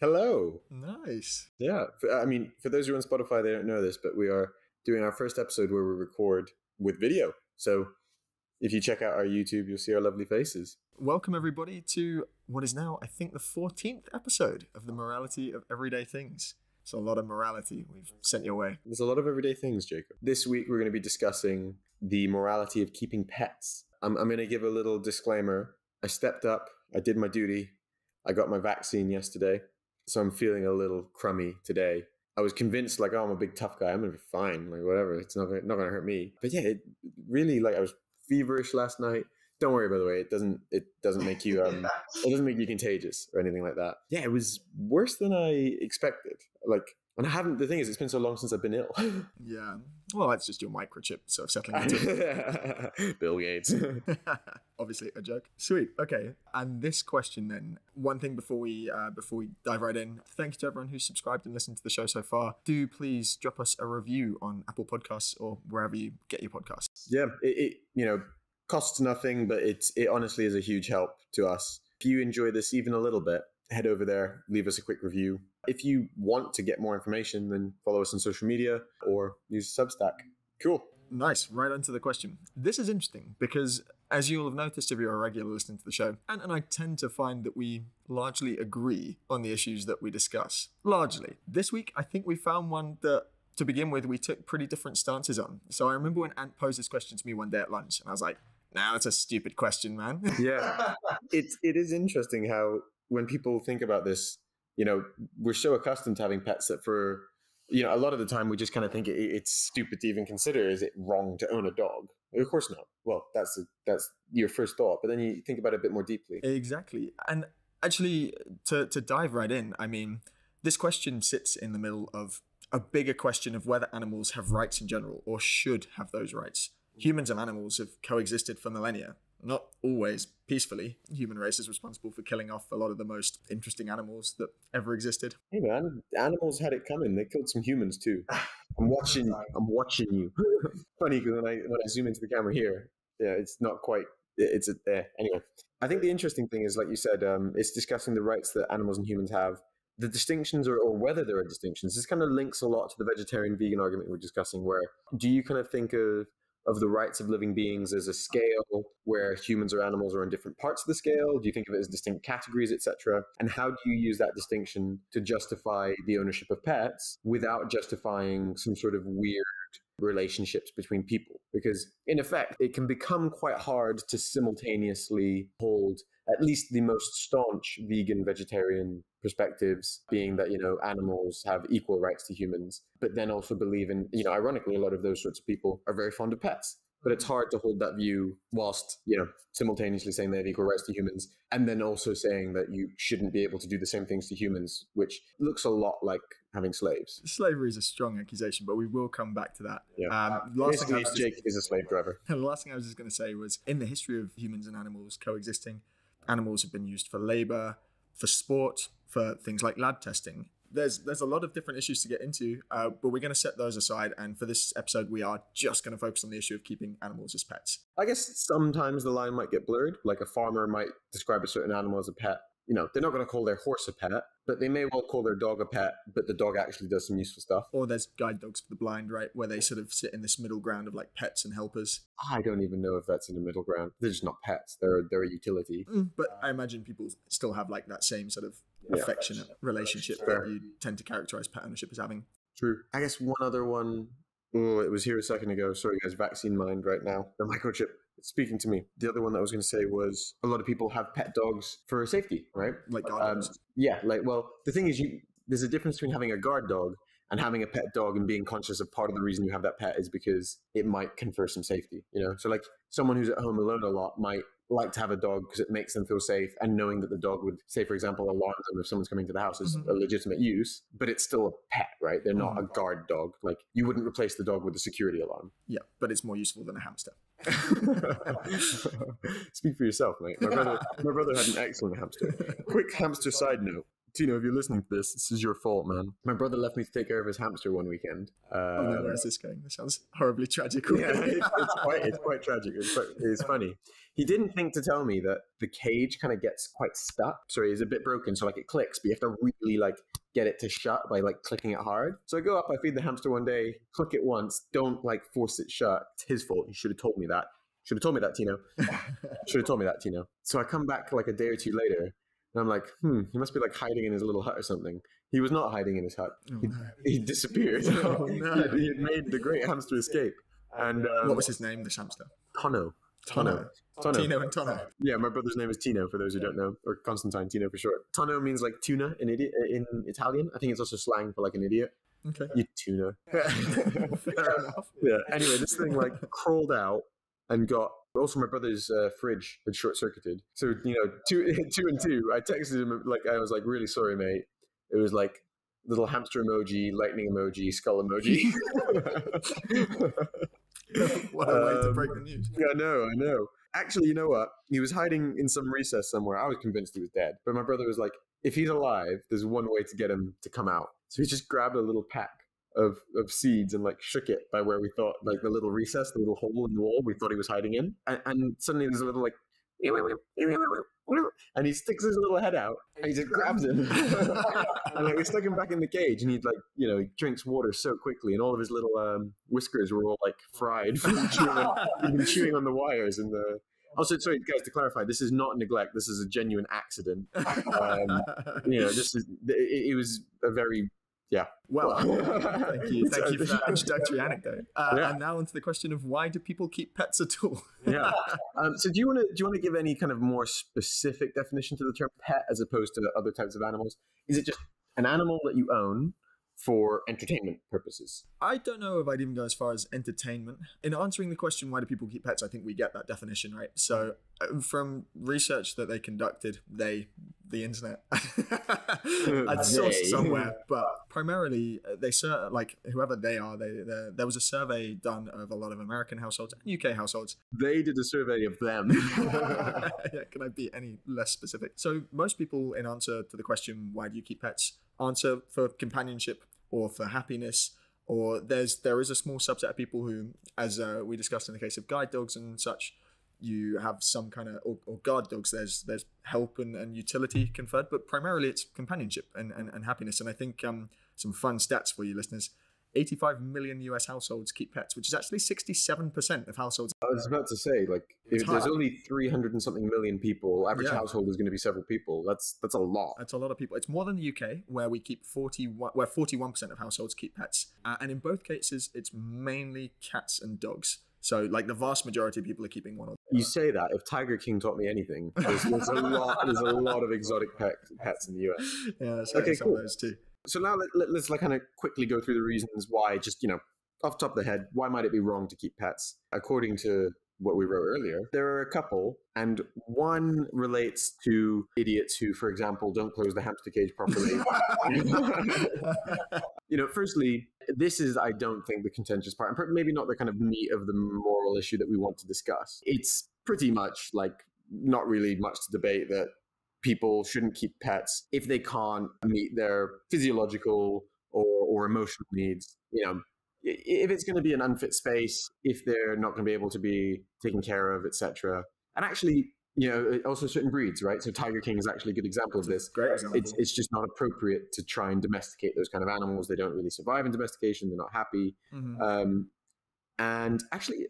Hello. Nice. Yeah. I mean, for those who are on Spotify, they don't know this, but we are doing our first episode where we record with video. So if you check out our YouTube, you'll see our lovely faces. Welcome, everybody, to what is now, I think, the 14th episode of The Morality of Everyday Things. So, a lot of morality we've sent your way. There's a lot of everyday things, Jacob. This week, we're going to be discussing the morality of keeping pets. I'm, I'm going to give a little disclaimer. I stepped up, I did my duty, I got my vaccine yesterday, so I'm feeling a little crummy today. I was convinced, like, oh, I'm a big tough guy. I'm gonna be fine. Like, whatever. It's not gonna, not gonna hurt me. But yeah, it really, like, I was feverish last night. Don't worry, by the way. It doesn't. It doesn't make you. Um, it doesn't make you contagious or anything like that. Yeah, it was worse than I expected. Like, and I haven't. The thing is, it's been so long since I've been ill. Yeah. Well, that's just your microchip sort of settling into. Bill Gates. Obviously, a joke. Sweet. Okay. And this question then. One thing before we uh, before we dive right in. Thank you to everyone who's subscribed and listened to the show so far. Do please drop us a review on Apple Podcasts or wherever you get your podcasts. Yeah, it, it you know costs nothing, but it's it honestly is a huge help to us. If you enjoy this even a little bit, head over there, leave us a quick review. If you want to get more information, then follow us on social media or use Substack. Cool. Nice. Right onto the question. This is interesting because, as you'll have noticed if you're a regular listening to the show, Ant and I tend to find that we largely agree on the issues that we discuss. Largely. This week, I think we found one that, to begin with, we took pretty different stances on. So I remember when Ant posed this question to me one day at lunch, and I was like, nah, that's a stupid question, man. Yeah, it's it is interesting how when people think about this, you know, we're so accustomed to having pets that for you know a lot of the time we just kind of think it, it's stupid to even consider. Is it wrong to own a dog? Of course not. Well, that's a, that's your first thought, but then you think about it a bit more deeply. Exactly. And actually, to, to dive right in, I mean, this question sits in the middle of a bigger question of whether animals have rights in general or should have those rights. Mm. Humans and animals have coexisted for millennia, not always peacefully. Human race is responsible for killing off a lot of the most interesting animals that ever existed. Hey man, animals had it coming. They killed some humans too. I'm watching. I'm watching you. Funny because when I when I zoom into the camera here, yeah, it's not quite. It's a, eh. anyway. I think the interesting thing is, like you said, um, it's discussing the rights that animals and humans have. The distinctions, or, or whether there are distinctions, this kind of links a lot to the vegetarian vegan argument we're discussing. Where do you kind of think of of the rights of living beings as a scale where humans or animals are on different parts of the scale? Do you think of it as distinct categories, etc.? And how do you use that distinction to justify the ownership of pets without justifying some sort of weird relationships between people? Because in effect, it can become quite hard to simultaneously hold at least the most staunch vegan vegetarian perspectives being that you know animals have equal rights to humans but then also believe in you know ironically a lot of those sorts of people are very fond of pets but it's hard to hold that view whilst you know simultaneously saying they have equal rights to humans and then also saying that you shouldn't be able to do the same things to humans which looks a lot like having slaves Slavery is a strong accusation, but we will come back to that. Yeah. Um, last thing I basically just- jake is a slave driver And the last thing I was just going to say was in the history of humans and animals coexisting, animals have been used for labor, for sport, for things like lab testing. There's there's a lot of different issues to get into, uh, but we're going to set those aside. And for this episode, we are just going to focus on the issue of keeping animals as pets. I guess sometimes the line might get blurred. Like a farmer might describe a certain animal as a pet. You know, they're not going to call their horse a pet, but they may well call their dog a pet, but the dog actually does some useful stuff. Or there's guide dogs for the blind, right, where they sort of sit in this middle ground of like pets and helpers. I don't even know if that's in the middle ground. They're just not pets. They're they're a utility. Mm, But I imagine people still have like that same sort of Yeah. affectionate relationship Fair. that you tend to characterize pet ownership as having. True. I guess one other one. Oh, it was here a second ago. Sorry, guys. Vaccine mind right now. The microchip speaking to me. The other one that I was going to say was a lot of people have pet dogs for safety, right? Like guard Um, yeah, like well, the thing is, you there's a difference between having a guard dog and having a pet dog and being conscious of part of the reason you have that pet is because it might confer some safety. You know, so like someone who's at home alone a lot might like to have a dog because it makes them feel safe and knowing that the dog would say for example alarm them if someone's coming to the house is Mhm. a legitimate use but it's still a pet right they're not a guard dog like you wouldn't replace the dog with a security alarm Yeah, but it's more useful than a hamster. Speak for yourself, mate. My brother, my brother had an excellent hamster. Quick hamster side note. Tino, if you're listening to this, this is your fault, man. My brother left me to take care of his hamster one weekend. Uh, oh no, where's this going? This sounds horribly tragic. yeah, it's, it's quite it's quite tragic. It's, quite, it's funny. He didn't think to tell me that the cage kind of gets quite stuck. Sorry, it's a bit broken, so like it clicks, but you have to really like get it to shut by like clicking it hard. So I go up, I feed the hamster one day, click it once, don't like force it shut. It's his fault. He should have told me that. Should have told me that, Tino. should have told me that, Tino. So I come back like a day or two later, and I'm like, hmm, he must be like hiding in his little hut or something. He was not hiding in his hut. Oh, he, no. he disappeared. Oh, no. he, he had made the great hamster escape. And um, what was his name? The hamster. Tono. Tono. Tono. Tino and Tono. Yeah, my brother's name is Tino, for those who don't know, or Constantine Tino for short. Tono means like tuna in, idi- in Italian. I think it's also slang for like an idiot. Okay. You tuna. Fair enough. yeah. Anyway, this thing like crawled out and got. Also, my brother's uh, fridge had short circuited. So you know, two, two and two. I texted him like I was like, really sorry, mate. It was like little hamster emoji, lightning emoji, skull emoji. what a way to Um, break the news. Yeah, I know, I know. Actually, you know what? He was hiding in some recess somewhere. I was convinced he was dead. But my brother was like, if he's alive, there's one way to get him to come out. So he just grabbed a little pack of, of seeds and like shook it by where we thought, like the little recess, the little hole in the wall we thought he was hiding in. And, and suddenly there's a little like, and he sticks his little head out and he just grabs him. and like we stuck him back in the cage and he'd like, you know, he drinks water so quickly and all of his little um, whiskers were all like fried from chewing on, chewing on the wires and the. Also, sorry guys, to clarify, this is not neglect. This is a genuine accident. Um, you know, this is it, it was a very yeah. well, thank you, thank you for that introductory anecdote. Uh, Yeah. And now onto the question of why do people keep pets at all? yeah. Um, so do you want to do you want to give any kind of more specific definition to the term pet as opposed to other types of animals? Is it just an animal that you own for entertainment purposes? I don't know if I'd even go as far as entertainment. In answering the question, why do people keep pets? I think we get that definition, right? So, uh, from research that they conducted, they, the internet, I'd sourced somewhere, but primarily uh, they, sur- like whoever they are, they, they, there was a survey done of a lot of American households and UK households. They did a survey of them. yeah, can I be any less specific? So most people, in answer to the question, "Why do you keep pets?" Answer for companionship or for happiness. Or there's there is a small subset of people who, as uh, we discussed in the case of guide dogs and such, you have some kind of or, or guard dogs. There's there's help and, and utility conferred, but primarily it's companionship and, and, and happiness. And I think um, some fun stats for you listeners. 85 million US households keep pets, which is actually 67% of households I was about to say, like, if there's only three hundred and something million people, average Yeah. household is going to be several people. That's that's a lot. That's a lot of people. It's more than the UK, where we keep 41, where 41% of households keep pets. Uh, and in both cases, it's mainly cats and dogs. So, like, the vast majority of people are keeping one or You say that. If Tiger King taught me anything, there's, there's a lot. There's a lot of exotic pet, pets in the US. Yeah, Okay, some cool. of those too. So now let, us like kind of quickly go through the reasons why. Just you know, off the top of the head, why might it be wrong to keep pets? According to what we wrote earlier, there are a couple, and one relates to idiots who, for example, don't close the hamster cage properly. you know, firstly, this is, I don't think, the contentious part, and maybe not the kind of meat of the moral issue that we want to discuss. It's pretty much like not really much to debate that people shouldn't keep pets if they can't meet their physiological or, or emotional needs. You know, if it's going to be an unfit space, if they're not going to be able to be taken care of, etc. And actually, you know, also certain breeds, right? So Tiger King is actually a good example of this Great example. it's it's just not appropriate to try and domesticate those kind of animals. They don't really survive in domestication. They're not happy. Mhm. Um, and actually,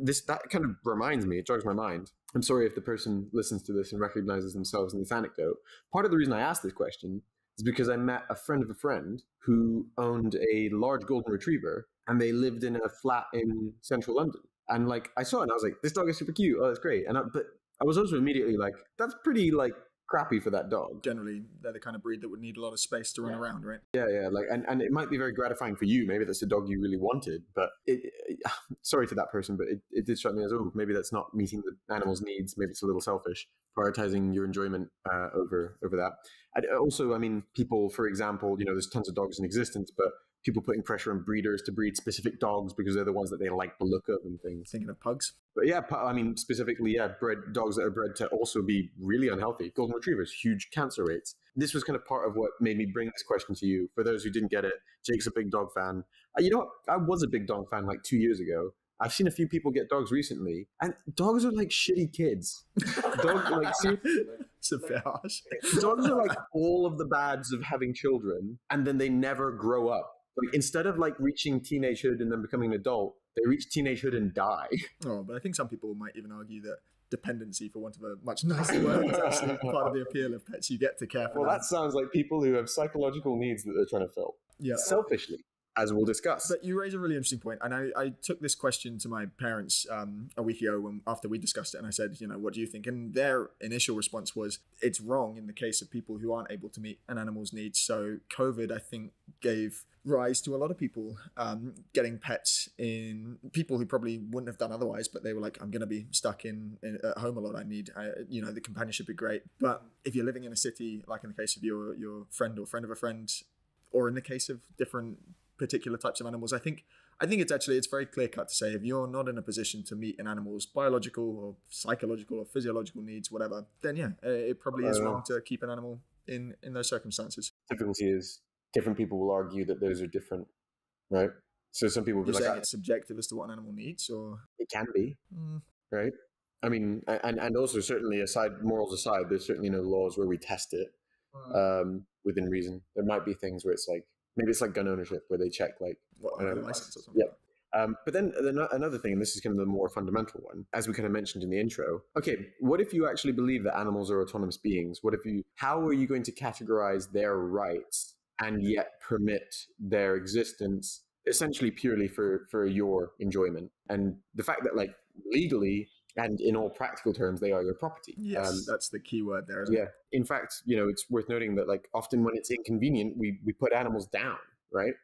this that kind of reminds me. It jogs my mind. I'm sorry if the person listens to this and recognizes themselves in this anecdote. Part of the reason I asked this question is because I met a friend of a friend who owned a large golden retriever, and they lived in a flat in central London. And like I saw it, and I was like, "This dog is super cute. Oh, that's great." And I, but I was also immediately like, "That's pretty like crappy for that dog." Generally, they're the kind of breed that would need a lot of space to run around, right? Yeah, yeah, like, and, and it might be very gratifying for you. Maybe that's the dog you really wanted, but it, it- sorry to that person, but it, it did strike me as, oh, maybe that's not meeting the animal's needs. Maybe it's a little selfish, prioritizing your enjoyment uh, over over that. And also, I mean, people, for example, you know, there's tons of dogs in existence, but people putting pressure on breeders to breed specific dogs because they're the ones that they like the look of and things. Thinking of pugs. But yeah, I mean, specifically, yeah, bred dogs that are bred to also be really unhealthy. Golden retrievers, huge cancer rates. This was kind of part of what made me bring this question to you. For those who didn't get it, Jake's a big dog fan. Uh, you know, what? I was a big dog fan like two years ago. I've seen a few people get dogs recently, and dogs are like shitty kids. Dog, like, It's a dogs are like all of the bads of having children, and then they never grow up. Like instead of like reaching teenagehood and then becoming an adult, they reach teenagehood and die. Oh, but I think some people might even argue that dependency, for want of a much nicer word, is actually part of the appeal of pets. You get to care for Well, them. that sounds like people who have psychological needs that they're trying to fill yeah. selfishly, as we'll discuss. But you raise a really interesting point, and I, I took this question to my parents um, a week ago when after we discussed it, and I said, you know, what do you think? And their initial response was, it's wrong in the case of people who aren't able to meet an animal's needs. So COVID, I think, gave rise to a lot of people um, getting pets in people who probably wouldn't have done otherwise, but they were like, I'm going to be stuck in, in at home a lot. I need, I, you know, the companionship would be great. But if you're living in a city, like in the case of your your friend or friend of a friend, or in the case of different particular types of animals, I think I think it's actually it's very clear cut to say if you're not in a position to meet an animal's biological or psychological or physiological needs, whatever, then yeah, it probably is Uh, wrong to keep an animal in in those circumstances. difficulty is different people will argue that those are different, right? So some people will be like, saying "Ah, it's subjective as to what an animal needs, or it can be, Mm, right? I mean, and and also certainly aside morals aside, there's certainly no laws where we test it um, within reason. There might be things where it's like maybe it's like gun ownership where they check like what, I know. license or something. Yep. Um, but then ano- another thing, and this is kind of the more fundamental one, as we kind of mentioned in the intro. Okay, what if you actually believe that animals are autonomous beings? What if you? How are you going to categorize their rights and yet permit their existence essentially purely for for your enjoyment? And the fact that like legally and in all practical terms, they are your property. Yes, Um, that's the key word there. Yeah. It? In fact, you know, it's worth noting that like often when it's inconvenient, we we put animals down, right?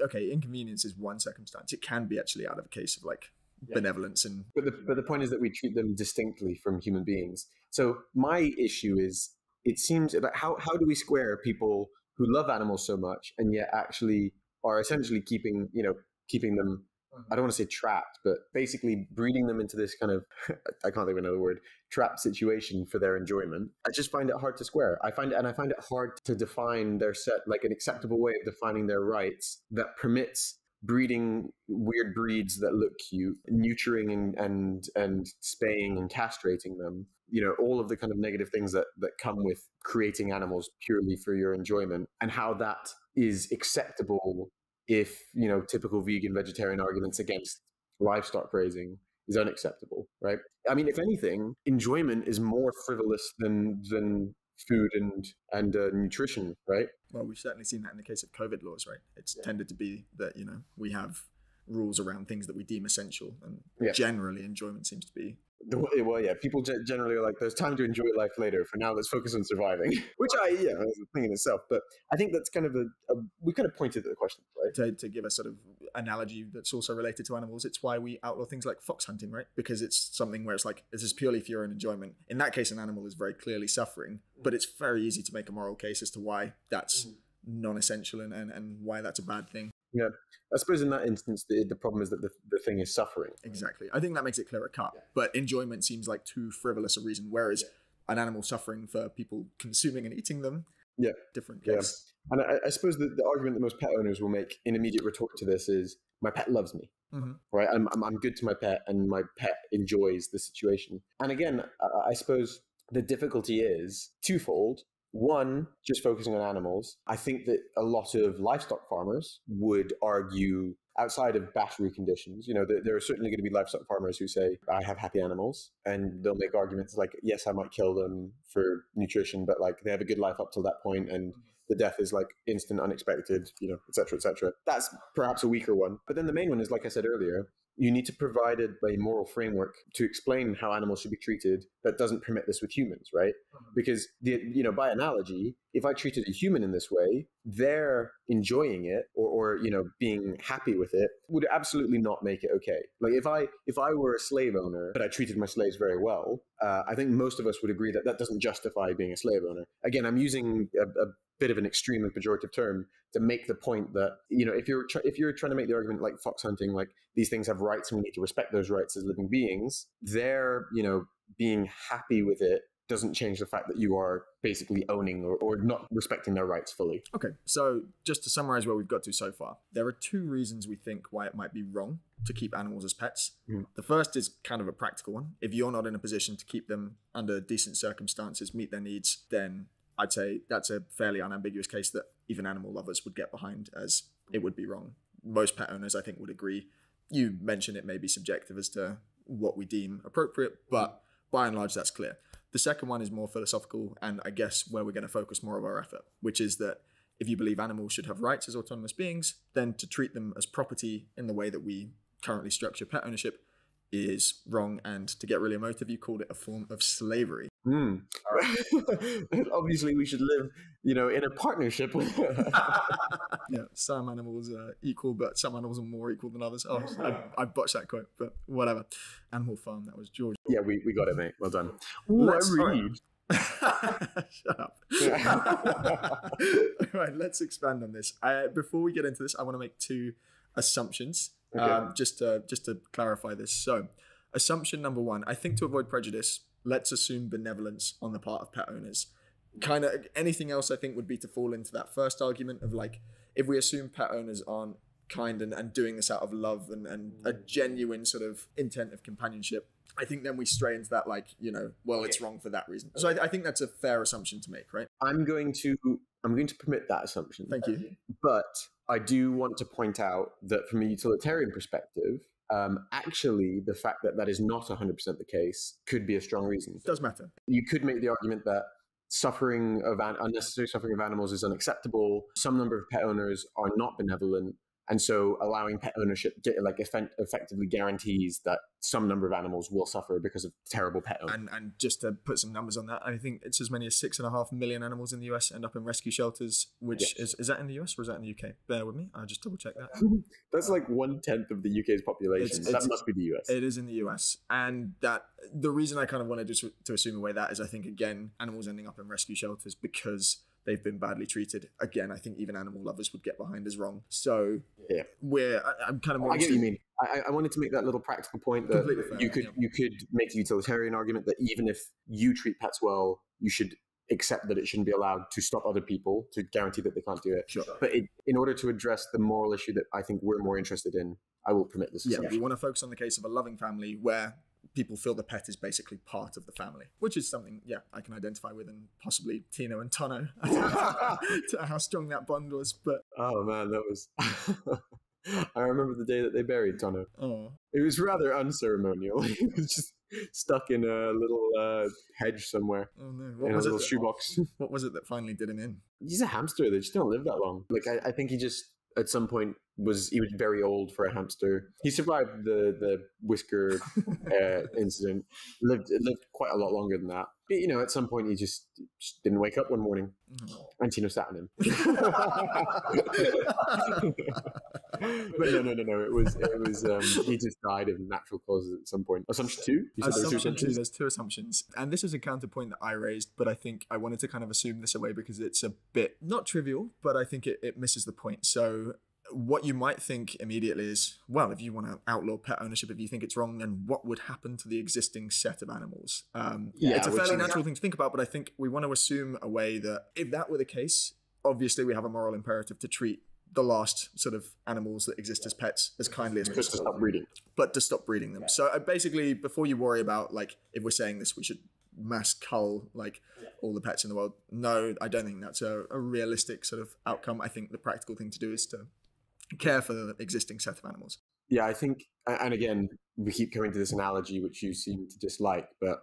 Okay, inconvenience is one circumstance. It can be actually out of a case of like Yeah. benevolence and But the, but the point is that we treat them distinctly from human beings. So my issue is, it seems that how, how do we square people who love animals so much and yet actually are essentially keeping, you know, keeping them, mm-hmm. I don't want to say trapped, but basically breeding them into this kind of, I can't think of another word, trapped situation for their enjoyment. I just find it hard to square. I find it, and I find it hard to define their set, like an acceptable way of defining their rights that permits breeding weird breeds that look cute, neutering and and and spaying and castrating them. You know, all of the kind of negative things that that come with creating animals purely for your enjoyment, and how that is acceptable if you know typical vegan vegetarian arguments against livestock raising is unacceptable, right? I mean, if anything, enjoyment is more frivolous than than food and and uh, nutrition, right? well, we've certainly seen that in the case of COVID laws, right? It's tended to be that you know we have rules around things that we deem essential, and Yeah. generally enjoyment seems to be Well, yeah, people ge- generally are like, "There's time to enjoy life later. For now, let's focus on surviving." Which I, yeah, is a thing in itself. But I think that's kind of a, a we kind of pointed at the question, right? to, to give a sort of analogy that's also related to animals, it's why we outlaw things like fox hunting, right? Because it's something where it's like, this is purely for your own enjoyment. In that case, an animal is very clearly suffering, but it's very easy to make a moral case as to why that's mm. non essential and, and, and why that's a bad thing. I suppose in that instance, the, the problem is that the, the thing is suffering. Exactly. I think that makes it clearer cut. But enjoyment seems like too frivolous a reason, whereas an animal suffering for people consuming and eating them, Yeah. different Yeah. case. And I, I suppose the, the argument that most pet owners will make in immediate retort to this is, "My pet loves me." Mm-hmm. right? I'm, I'm, I'm good to my pet and my pet enjoys the situation. And again, I, I suppose the difficulty is twofold. One, just focusing on animals. I think that a lot of livestock farmers would argue outside of battery conditions, you know, there, there are certainly going to be livestock farmers who say, I have happy animals. And they'll make arguments like, yes, I might kill them for nutrition, but like they have a good life up till that point and mm-hmm. the death is like instant, unexpected, you know, et cetera, et cetera. That's perhaps a weaker one. But then the main one is, like I said earlier, you need to provide a, moral framework to explain how animals should be treated that doesn't permit this with humans, right? Mm-hmm. Because the you know by analogy, if I treated a human in this way, their enjoying it or, or you know being happy with it would absolutely not make it okay. Like if I if I were a slave owner but I treated my slaves very well, uh, I think most of us would agree that that doesn't justify being a slave owner. Again, I'm using a, a bit of an extreme and pejorative term to make the point that you know if you're tr- if you're trying to make the argument like fox hunting like these things have rights and we need to respect those rights as living beings they're you know being happy with it doesn't change the fact that you are basically owning or, or not respecting their rights fully. Okay, so just to summarize where we've got to so far, there are two reasons we think why it might be wrong to keep animals as pets. Mm. The first is kind of a practical one. If you're not in a position to keep them under decent circumstances, meet their needs, then I'd say that's a fairly unambiguous case that even animal lovers would get behind as it would be wrong. Most pet owners, I think, would agree. You mentioned it may be subjective as to what we deem appropriate, but by and large, that's clear. The second one is more philosophical, and I guess where we're going to focus more of our effort, which is that if you believe animals should have rights as autonomous beings, then to treat them as property in the way that we currently structure pet ownership is wrong. And to get really emotive, you called it a form of slavery. Mm. Obviously, we should live, you know, in a partnership yeah, some animals are equal, but some animals are more equal than others. Oh, I, I botched that quote, but whatever. Animal Farm, that was George. Yeah, we, we got it, mate. Well done. Ooh, let's read. Shut up. All right, let's expand on this. I, before we get into this, I want to make two assumptions, okay. um, just to, just to clarify this. So, assumption number one: I think to avoid prejudice, let's assume benevolence on the part of pet owners. Kind of anything else, I think, would be to fall into that first argument of like, if we assume pet owners aren't kind and, and doing this out of love and, and a mm. genuine sort of intent of companionship, I think then we stray into that, like, you know, well, it's wrong for that reason. So I, I think that's a fair assumption to make, right? I'm going to I'm going to permit that assumption. Thank you. But I do want to point out that from a utilitarian perspective, um, actually, the fact that that is not 100% the case could be a strong reason. It does matter. You could make the argument that suffering of an, unnecessary suffering of animals is unacceptable. Some number of pet owners are not benevolent. And so allowing pet ownership like effectively guarantees that some number of animals will suffer because of terrible pet ownership. And, and just to put some numbers on that, I think it's as many as six and a half million animals in the US end up in rescue shelters, which yes. is, is that in the US or is that in the UK? Bear with me. I'll just double check that. That's like one tenth of the UK's population. It's, that must be the US. It is in the US. And that the reason I kind of wanted to, to assume away that is I think, again, animals ending up in rescue shelters because they've been badly treated. Again, I think even animal lovers would get behind as wrong. So yeah, we're I, am kind of. I get what you mean. I, I, wanted to make that little practical point that fair, you could yeah. you could make the utilitarian argument that even if you treat pets well, you should accept that it shouldn't be allowed to stop other people to guarantee that they can't do it. Sure. But it, in order to address the moral issue that I think we're more interested in, I will permit this. Yeah, we want to focus on the case of a loving family where people feel the pet is basically part of the family, which is something, yeah, I can identify with, and possibly Tino and Tono, to how strong that bond was. But oh man, that was. I remember the day that they buried Tono. Oh, it was rather unceremonial. he was just stuck in a little uh, hedge somewhere. Oh no! What in was a little it? shoebox. What was it that finally did him in? He's a hamster. They just don't live that long. Like I, I think he just at some point was he was very old for a hamster. He survived the the whisker uh, incident. lived lived quite a lot longer than that. But, you know, at some point he just, just didn't wake up one morning. Oh. And Tino sat on him. but no, no, no, no. It was it was um, he just died of natural causes at some point. Assumption two. Assumption two. There's two assumptions, and this is a counterpoint that I raised, but I think I wanted to kind of assume this away because it's a bit not trivial, but I think it, it misses the point. So what you might think immediately is, well, if you want to outlaw pet ownership, if you think it's wrong, then what would happen to the existing set of animals? Um, yeah, it's a fairly natural thing to think about, but I think we want to assume a way that if that were the case, obviously we have a moral imperative to treat the last sort of animals that exist as pets as kindly as possible. to stop breeding. But to stop breeding them. So uh, basically, before you worry about like if we're saying this, we should mass cull like all the pets in the world. No, I don't think that's a, a realistic sort of outcome. I think the practical thing to do is to care for the existing set of animals. Yeah, I think, and again, we keep coming to this analogy which you seem to dislike, but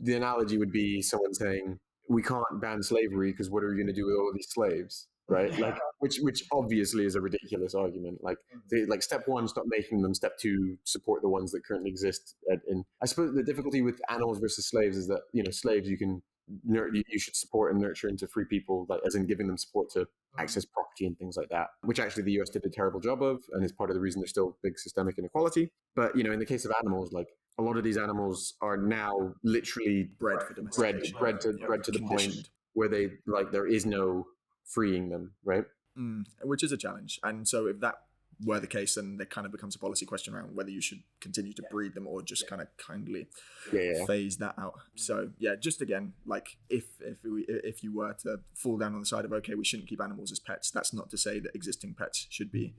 the analogy would be someone saying, "We can't ban slavery because what are we going to do with all these slaves?" Right? Like, which which obviously is a ridiculous argument. Like, hmm. they, like step one, stop making them. Step two, support the ones that currently exist. And I suppose the difficulty with animals versus slaves is that you know slaves you can you you should support and nurture into free people, like as in giving them support to access property and things like that, which actually the US did a terrible job of, and is part of the reason there's still big systemic inequality. But you know, in the case of animals, like a lot of these animals are now literally Bred for bred, bred to bred to the point where they like there is no freeing them, right? Mm, which is a challenge. And so if that were the case, then there kind of becomes a policy question around whether you should continue to breed them or just kind of kindly Yeah, yeah. phase that out. So yeah, just again, like if if we if you were to fall down on the side of okay, we shouldn't keep animals as pets, that's not to say that existing pets should be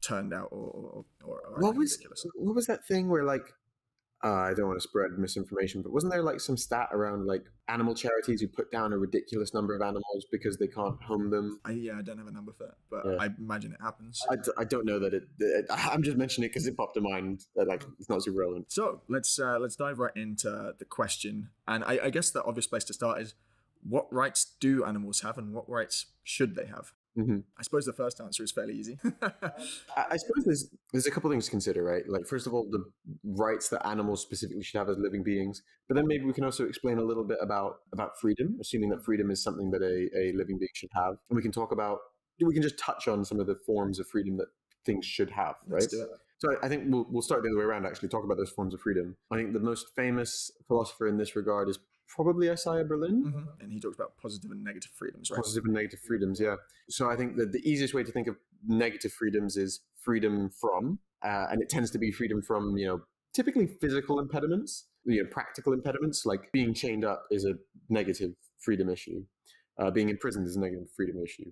turned out or or, or, or What was ridiculous. what was that thing where like uh, I don't want to spread misinformation, but wasn't there like some stat around like animal charities who put down a ridiculous number of animals because they can't home them? I, yeah, I don't have a number for that, but Yeah. I imagine it happens. I, d- I don't know that it, it. I'm just mentioning it because it popped to mind. That like it's not super relevant. So let's uh, let's dive right into the question, and I, I guess the obvious place to start is what rights do animals have, and what rights should they have? Hmm I suppose the first answer is fairly easy. I, suppose there's there's a couple things to consider, right? Like first of all, the rights that animals specifically should have as living beings, but then maybe we can also explain a little bit about about freedom, assuming that freedom is something that a, a living being should have, and we can talk about we can just touch on some of the forms of freedom that things should have, right? Let's do it. So I- I think we'll, we'll start the other way around, actually, talk about those forms of freedom. I think the most famous philosopher in this regard is probably Isaiah Berlin. Mhm. And he talks about positive and negative freedoms, right? Positive and negative freedoms, yeah. So I think that the easiest way to think of negative freedoms is freedom from, uh, and it tends to be freedom from, you know, typically physical impediments, you know, practical impediments, like being chained up is a negative freedom issue. Uh, being imprisoned is a negative freedom issue.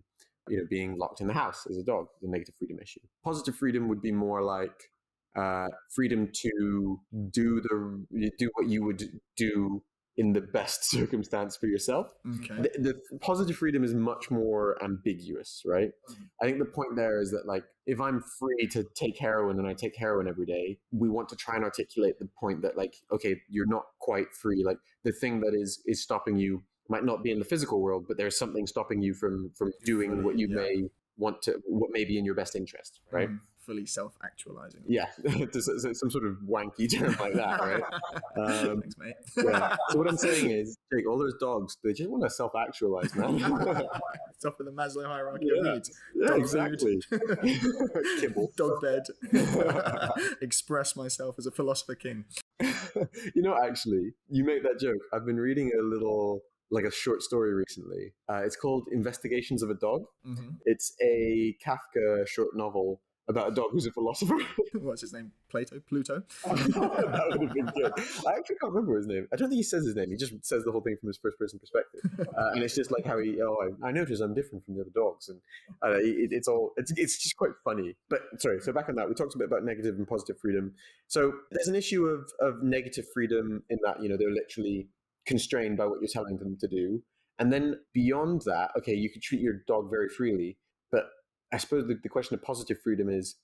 You know, being locked in the house as a dog is a negative freedom issue. Positive freedom would be more like uh, freedom to do the do what you would do in the best circumstance for yourself. Okay. The, the positive freedom is much more ambiguous, right? I think the point there is that, like, if I'm free to take heroin and I take heroin every day, we want to try and articulate the point that, like, okay, you're not quite free. Like, the thing that is is stopping you might not be in the physical world, but there's something stopping you from from doing what you yeah. may want to, what may be in your best interest, right? Mm, fully self-actualizing. Yeah, some sort of wanky term like that, right? Um, Thanks, mate. yeah. So what I'm saying is, Jake, all those dogs, they just want to self-actualize, man. Top of the Maslow hierarchy Yeah. of needs. yeah, Dog exactly. Kibble. Dog bed. Express myself as a philosopher king. you know, actually, you make that joke. I've been reading a little, like a short story recently. Uh, it's called Investigations of a Dog. hmm It's a Kafka short novel about a dog who's a philosopher. What's his name? Plato? Pluto? that would have been good. I actually can't remember his name. I don't think he says his name. He just says the whole thing from his first person perspective, uh, and it's just like how he. Oh, I, I notice I'm different from the other dogs, and uh, it, it's all. It's it's just quite funny. But sorry. So back on that, we talked a bit about negative and positive freedom. So there's an issue of of negative freedom in that you know they're literally constrained by what you're telling them to do, and then beyond that, okay, you could treat your dog very freely, I suppose the, the question of positive freedom is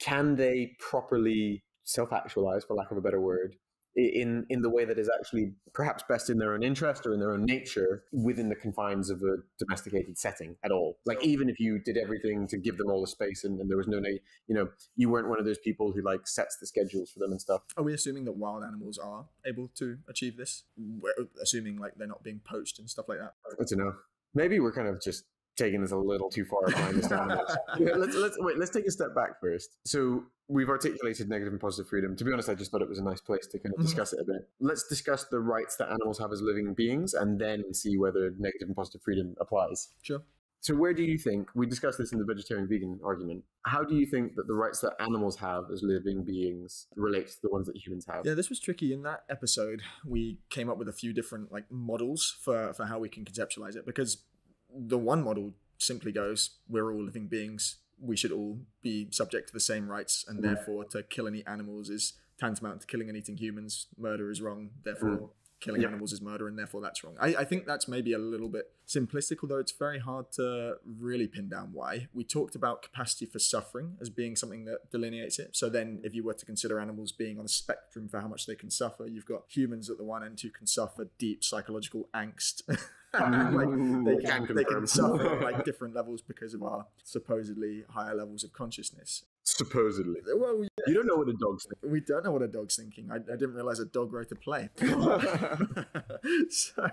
can they properly self-actualize for lack of a better word in in the way that is actually perhaps best in their own interest or in their own nature within the confines of a domesticated setting at all like even if you did everything to give them all the space and, and there was no you know you weren't one of those people who like sets the schedules for them and stuff Are we assuming that wild animals are able to achieve this? We're assuming like they're not being poached and stuff like that. i don't know maybe we're kind of just taking this a little too far behind animals Yeah, let's let's wait. Let's take a step back first. So we've articulated negative and positive freedom. To be honest, I just thought it was a nice place to kind of Mhm. discuss it a bit. Let's discuss the rights that animals have as living beings, and then see whether negative and positive freedom applies. Sure. So where do you think we discussed this in the vegetarian vegan argument? How do you think that the rights that animals have as living beings relate to the ones that humans have? Yeah, this was tricky. In that episode, we came up with a few different like models for for how we can conceptualize it because the one model simply goes, we're all living beings. We should all be subject to the same rights, and Mm. therefore, to kill any animals is tantamount to killing and eating humans. Murder is wrong. Therefore, killing Yeah. animals is murder, and therefore that's wrong. I, I think that's maybe a little bit simplistic, although it's very hard to really pin down why. We talked about capacity for suffering as being something that delineates it. So then, if you were to consider animals being on a spectrum for how much they can suffer, you've got humans at the one end who can suffer deep psychological angst. like they Can can, they can suffer like different levels because of our supposedly higher levels of consciousness. Supposedly. Well, You don't know what a dog's thinking. we don't know what a dog's thinking. I, I didn't realize a dog wrote a play. so,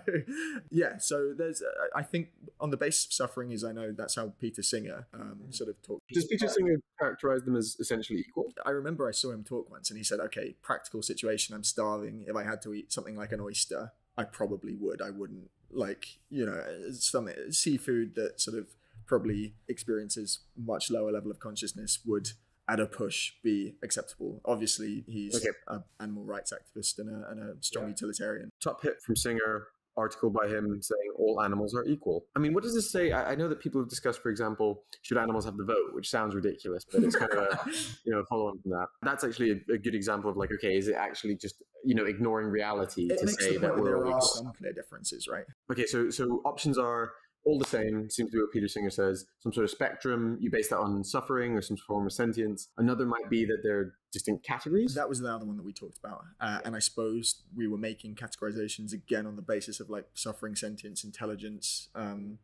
yeah. So there's, uh, I think, on the basis of suffering is I know that's how Peter Singer um, sort of talked. Does Peter Singer characterize them as essentially equal? I remember I saw him talk once, and he said, "Okay, practical situation. I'm starving. If I had to eat something like an oyster, I probably would. I wouldn't like you know something seafood that sort of probably experiences much lower level of consciousness would." At a push, be acceptable. Obviously, he's Okay. an animal rights activist and a, and a strong Yeah. utilitarian. Top hit from Singer, article by him saying all animals are equal. I mean, what does this say? I, I know that people have discussed, for example, should animals have the vote, which sounds ridiculous, but it's kind of a you know follow on from that. That's actually a, a good example of like, okay, is it actually just you know ignoring reality it to say that we're there all are some clear differences, right? Okay, so so options are all the same. Seems to be what Peter Singer says. Some sort of spectrum. You base that on suffering or some form of sentience. Another might be that they're distinct categories. That was the other one that we talked about, uh, and I suppose we were making categorizations again on the basis of like suffering, sentience, intelligence. Um,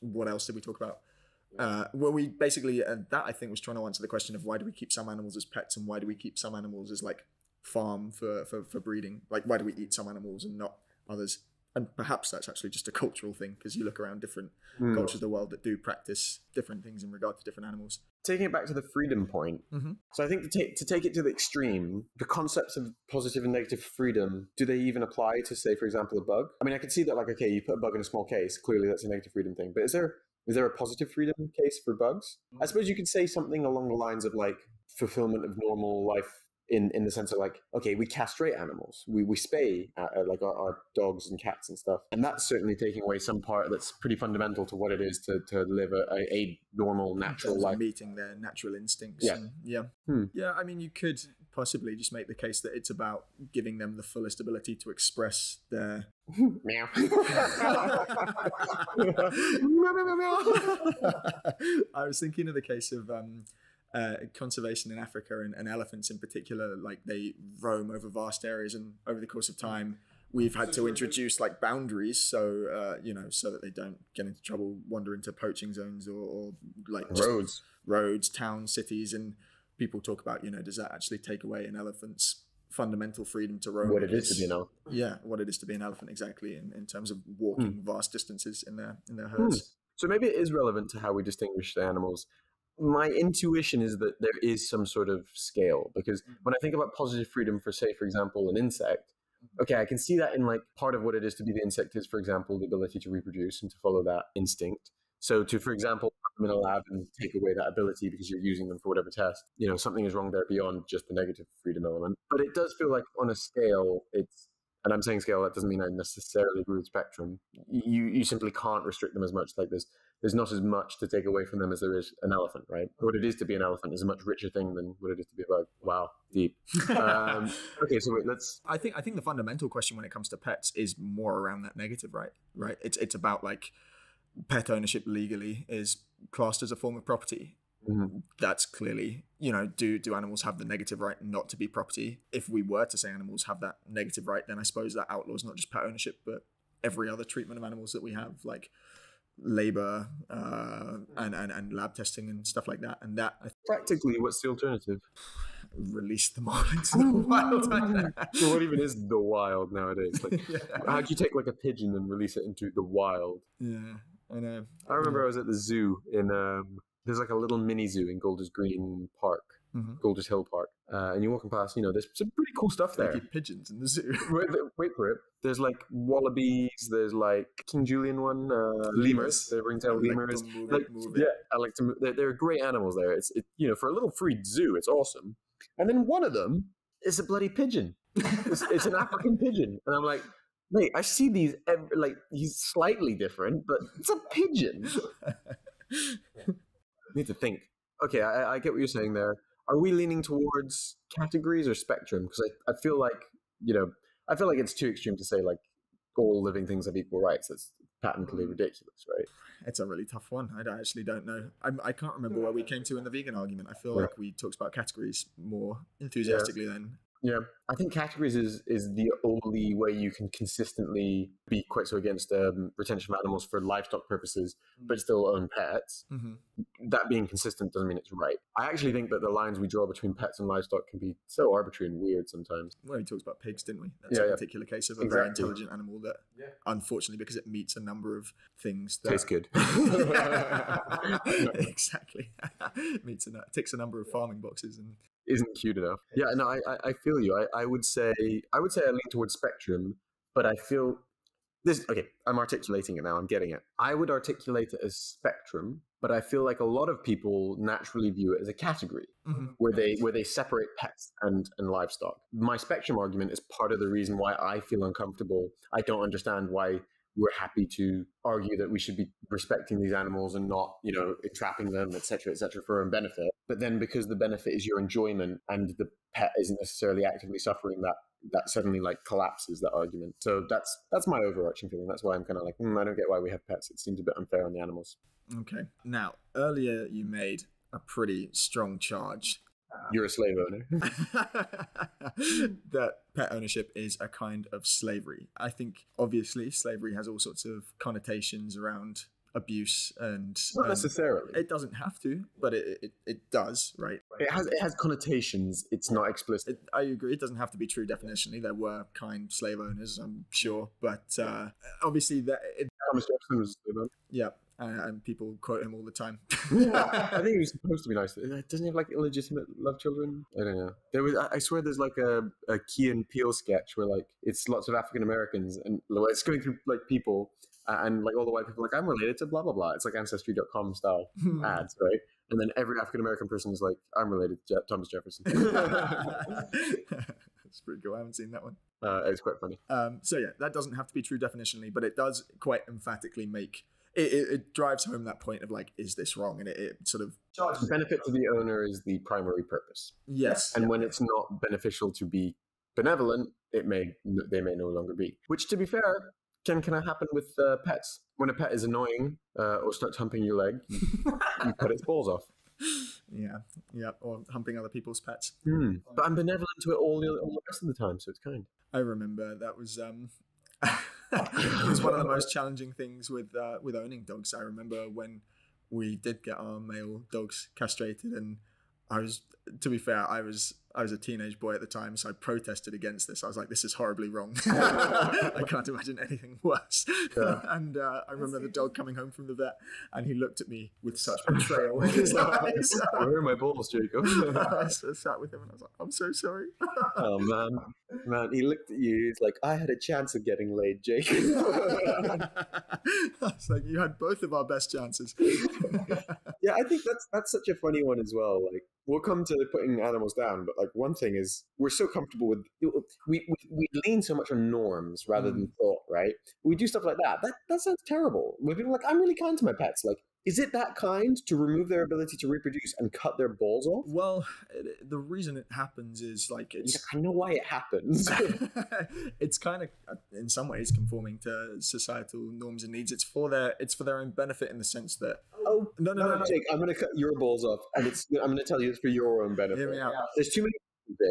what else did we talk about? Uh, well, we basically uh, that I think was trying to answer the question of why do we keep some animals as pets and why do we keep some animals as like farm for for, for breeding? Like why do we eat some animals and not others? And perhaps that's actually just a cultural thing because you look around different Hmm. cultures of the world that do practice different things in regard to different animals. Taking it back to the freedom point. Mhm. So I think to take to take it to the extreme, the concepts of positive and negative freedom, do they even apply to say, for example, a bug? I mean, I can see that like, okay, you put a bug in a small case, clearly that's a negative freedom thing. But is there is there a positive freedom case for bugs? I suppose you could say something along the lines of like fulfillment of normal life in, in the sense of like, okay, we castrate animals, we, we spay uh, uh, like our, our dogs and cats and stuff. And that's certainly taking away some part that's pretty fundamental to what it is to, to live a, a, a normal, natural life. meeting their natural instincts. Yeah. and- yeah, Hmm. yeah. I mean, you could possibly just make the case that it's about giving them the fullest ability to express their. Meow. I was thinking of the case of um, uh, conservation in Africa and, and elephants in particular. Like they roam over vast areas, and over the course of time, we've had to introduce like boundaries, so uh, you know, so that they don't get into trouble, wander into poaching zones or, or like Roads. roads, towns, cities, and people talk about, you know, does that actually take away an elephant's fundamental freedom to roam? What it is to be an elephant. Yeah, what it is to be an elephant exactly in, in terms of walking Hmm. vast distances in their in their herds. So maybe it is relevant to how we distinguish the animals. My intuition is that there is some sort of scale because mm. when I think about positive freedom for, say, for example, an insect, mm-hmm. okay, I can see that in like part of what it is to be the insect is, for example, the ability to reproduce and to follow that instinct. So to, for example, put them in a lab and take away that ability because you're using them for whatever test, you know, something is wrong there beyond just the negative freedom element. But it does feel like on a scale, it's and I'm saying scale, that doesn't mean I necessarily agree with spectrum. You you simply can't restrict them as much. Like there's there's not as much to take away from them as there is an elephant, right? What it is to be an elephant is a much richer thing than what it is to be a bug. Wow, deep. Um, okay, so wait, let's. I think I think the fundamental question when it comes to pets is more around that negative, right? Right. It's it's about like pet ownership legally is classed as a form of property. Mhm. That's clearly, you know, do do animals have the negative right not to be property? If we were to say animals have that negative right, then I suppose that outlaws not just pet ownership, but every other treatment of animals that we have, like labor uh, and, and and lab testing and stuff like that. And that I Practically, what's the alternative? release them all into the wild. So what even is the wild nowadays? Like, yeah. how do you take like a pigeon and release it into the wild? yeah, I know. I remember I was at the zoo in um, there's like a little mini zoo in Golders Green Park, Mhm. Golders Hill Park, uh, and you're walking past. You know, there's some pretty cool stuff there. pigeons in the zoo. wait, wait for it. There's like wallabies. There's like King Julien one, uh, lemurs. The ringtail lemurs. Like, to move Like, it, move yeah. I like to. move- They're, they're great animals there. It's it, you know for a little free zoo, it's awesome. And then one of them is a bloody pigeon. It's, it's an African pigeon, and I'm like, mate, I see these ev- like he's slightly different, but it's a pigeon. need to think. Okay, I, I get what you're saying there. Are we leaning towards categories or spectrum? Because I, I feel like you know I feel like it's too extreme to say like all living things have equal rights. That's patently mm. ridiculous, right? It's a really tough one. I actually don't know. I, I can't remember where we mm. came to in the vegan argument. I feel Yeah. like we talked about categories more enthusiastically then. Yeah, I think categories is is the only way you can consistently be quite so against um, retention of animals for livestock purposes, but still own pets. Mhm. That being consistent doesn't mean it's right. I actually think that the lines we draw between pets and livestock can be so arbitrary and weird sometimes. Well, we talked about pigs, didn't we? That's Yeah, a yeah. particular case of a very intelligent animal that, Yeah. unfortunately, because it meets a number of things that Tastes good. exactly meets a nu- ticks a number of farming boxes and Isn't cute enough. Yeah, no, I, I, feel you. I, I would say I would say I lean towards spectrum, but I feel this okay, I'm articulating it now, I'm getting it. I would articulate it as spectrum, but I feel like a lot of people naturally view it as a category. Mhm. where they where they separate pets and and livestock. My spectrum argument is part of the reason why I feel uncomfortable. I don't understand why we're happy to argue that we should be respecting these animals and not, you know, trapping them, etc., cetera, etc., for our own benefit. But then because the benefit is your enjoyment and the pet isn't necessarily actively suffering, that that suddenly like collapses that argument. So that's that's my overarching feeling. That's why I'm kind of like, hmm, I don't get why we have pets. It seems a bit unfair on the animals. okay now earlier you made a pretty strong charge You're a slave owner. that pet ownership is a kind of slavery. I think obviously slavery has all sorts of connotations around abuse and Not and necessarily. it doesn't have to, but it, it, it does, right? It has it has connotations. It's not explicit. It, I agree. It doesn't have to be true definitionally. There were kind slave owners, I'm sure, but uh, obviously that it, Thomas Jefferson was a slave owner. yeah, and, and people quote him all the time. I think he was supposed to be nice. Doesn't he have like illegitimate love children? I don't know. There was, I I swear, there's like a, a Key and Peele sketch where like it's lots of African Americans and it's going through like people uh, and like all the white people are like I'm related to blah blah blah. It's like Ancestry.com style ads, right? And then every African American person is like I'm related to Je- Thomas Jefferson. That's pretty cool. I haven't seen that one. uh, it's quite funny. Um, so yeah, that doesn't have to be true definitionally, but it does quite emphatically make it, it, it drives home that point of like, is this wrong? And it, it sort of Benefit to the owner is the primary purpose, yes, and when it's not beneficial to be benevolent, it may they may no longer be. Which, to be fair, can can happen with uh, pets. When a pet is annoying uh, or starts humping your leg, you cut its balls off. yeah, yeah, or humping other people's pets. Hmm. But I'm benevolent to it all the, all the rest of the time, so it's kind. I remember that was um, it was one of the most challenging things with uh, with owning dogs. I remember when we did get our male dogs castrated, and I was, to be fair, I was I was a teenage boy at the time, so I protested against this. I was like, "This is horribly wrong. I can't imagine anything worse." Yeah. and uh, I remember the dog coming home from the vet, and he looked at me with such betrayal in his eyes. Where are my balls, Jacob? I sat sat with him, and I was like, "I'm so sorry." oh man, man, he looked at you. He's like, I had a chance of getting laid, Jake. it's like you had both of our best chances. yeah, I think that's that's such a funny one as well. Like, we'll come to putting animals down, but like one thing is we're so comfortable with we we, we lean so much on norms rather mm. than thought, right? We do stuff like that. That that sounds terrible. When people are like, I'm really kind to my pets, like. Is it that kind to remove their ability to reproduce and cut their balls off? well, the reason it happens is like it's I know why it happens. it's kind of uh, in some ways conforming to societal norms and needs. It's for their it's for their own benefit in the sense that oh, no no no, no. Jake, I'm going to cut your balls off, and it's I'm going to tell you it's for your own benefit. Hear me out. There's too many,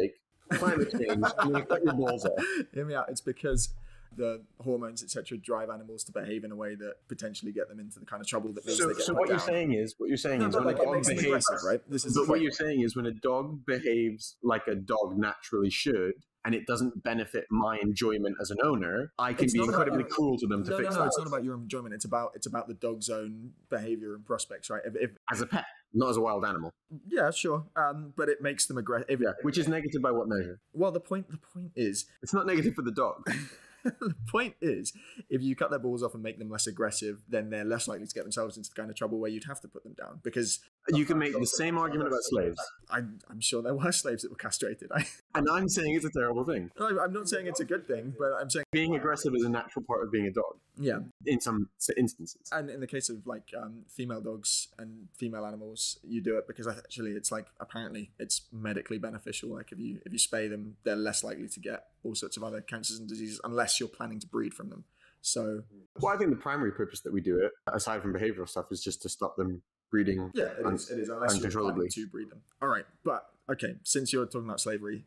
Jake. Climate change. I'm going to cut your balls off. Hear me out. It's because the hormones, etc., drive animals to behave in a way that potentially get them into the kind of trouble that means So, they get so what you're saying is, what you're saying No, is, when like a dog behaves, right? This is but what you're saying is, when a dog behaves like a dog naturally should, and it doesn't benefit my enjoyment as an owner, I can It's be not about incredibly cruel to them to no, fix no, that. it's not about your enjoyment. It's about it's about the dog's own behavior and prospects, right? If, if As a pet, not as a wild animal. yeah, sure, um, but it makes them aggressive. Yeah, which is negative by what measure? Well, the point the point is It's not negative for the dog. the point is if you cut their balls off and make them less aggressive, then they're less likely to get themselves into the kind of trouble where you'd have to put them down. Because You can make the same argument about slaves, I, I'm sure there were slaves that were castrated. I, and I'm saying it's a terrible thing. I'm not saying it's a good thing, but I'm saying Being aggressive is a natural part of being a dog yeah. in some instances. And in the case of like um, female dogs and female animals, you do it because actually it's like apparently it's medically beneficial. Like if you if you spay them, they're less likely to get all sorts of other cancers and diseases unless you're planning to breed from them. So Well, I think the primary purpose that we do it, aside from behavioral stuff, is just to stop them breeding. yeah, it un- is. It is unless you're uncontrollably. to breed them. All right, but okay, since you're talking about slavery,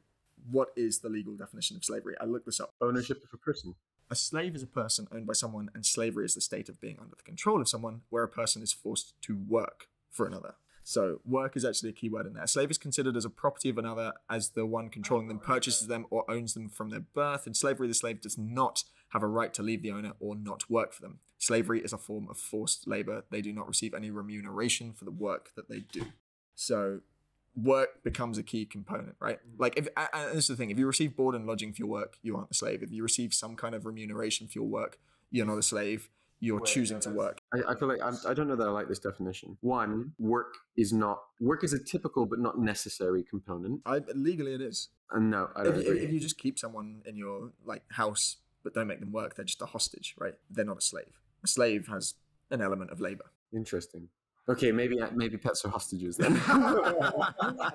what is the legal definition of slavery? I looked this up. Ownership of a person. A slave is a person owned by someone, and slavery is the state of being under the control of someone where a person is forced to work for another. So, work is actually a key word in there. A slave is considered as a property of another as the one controlling them purchases them or owns them from their birth. In slavery, the slave does not have a right to leave the owner or not work for them. Slavery is a form of forced labor. They do not receive any remuneration for the work that they do. So, work becomes a key component, right? Mm. Like, if and this is the thing: if you receive board and lodging for your work, you aren't a slave. If you receive some kind of remuneration for your work, you're not a slave. You're choosing to work. I, I feel like I'm, I don't know that I like this definition. One, work is not work is a typical but not necessary component. I, legally, it is. And no, I don't If, if, agree. if you just keep someone in your like house but don't make them work, they're just a hostage, right? They're not a slave. A slave has an element of labor. Interesting. Okay, maybe maybe pets are hostages then.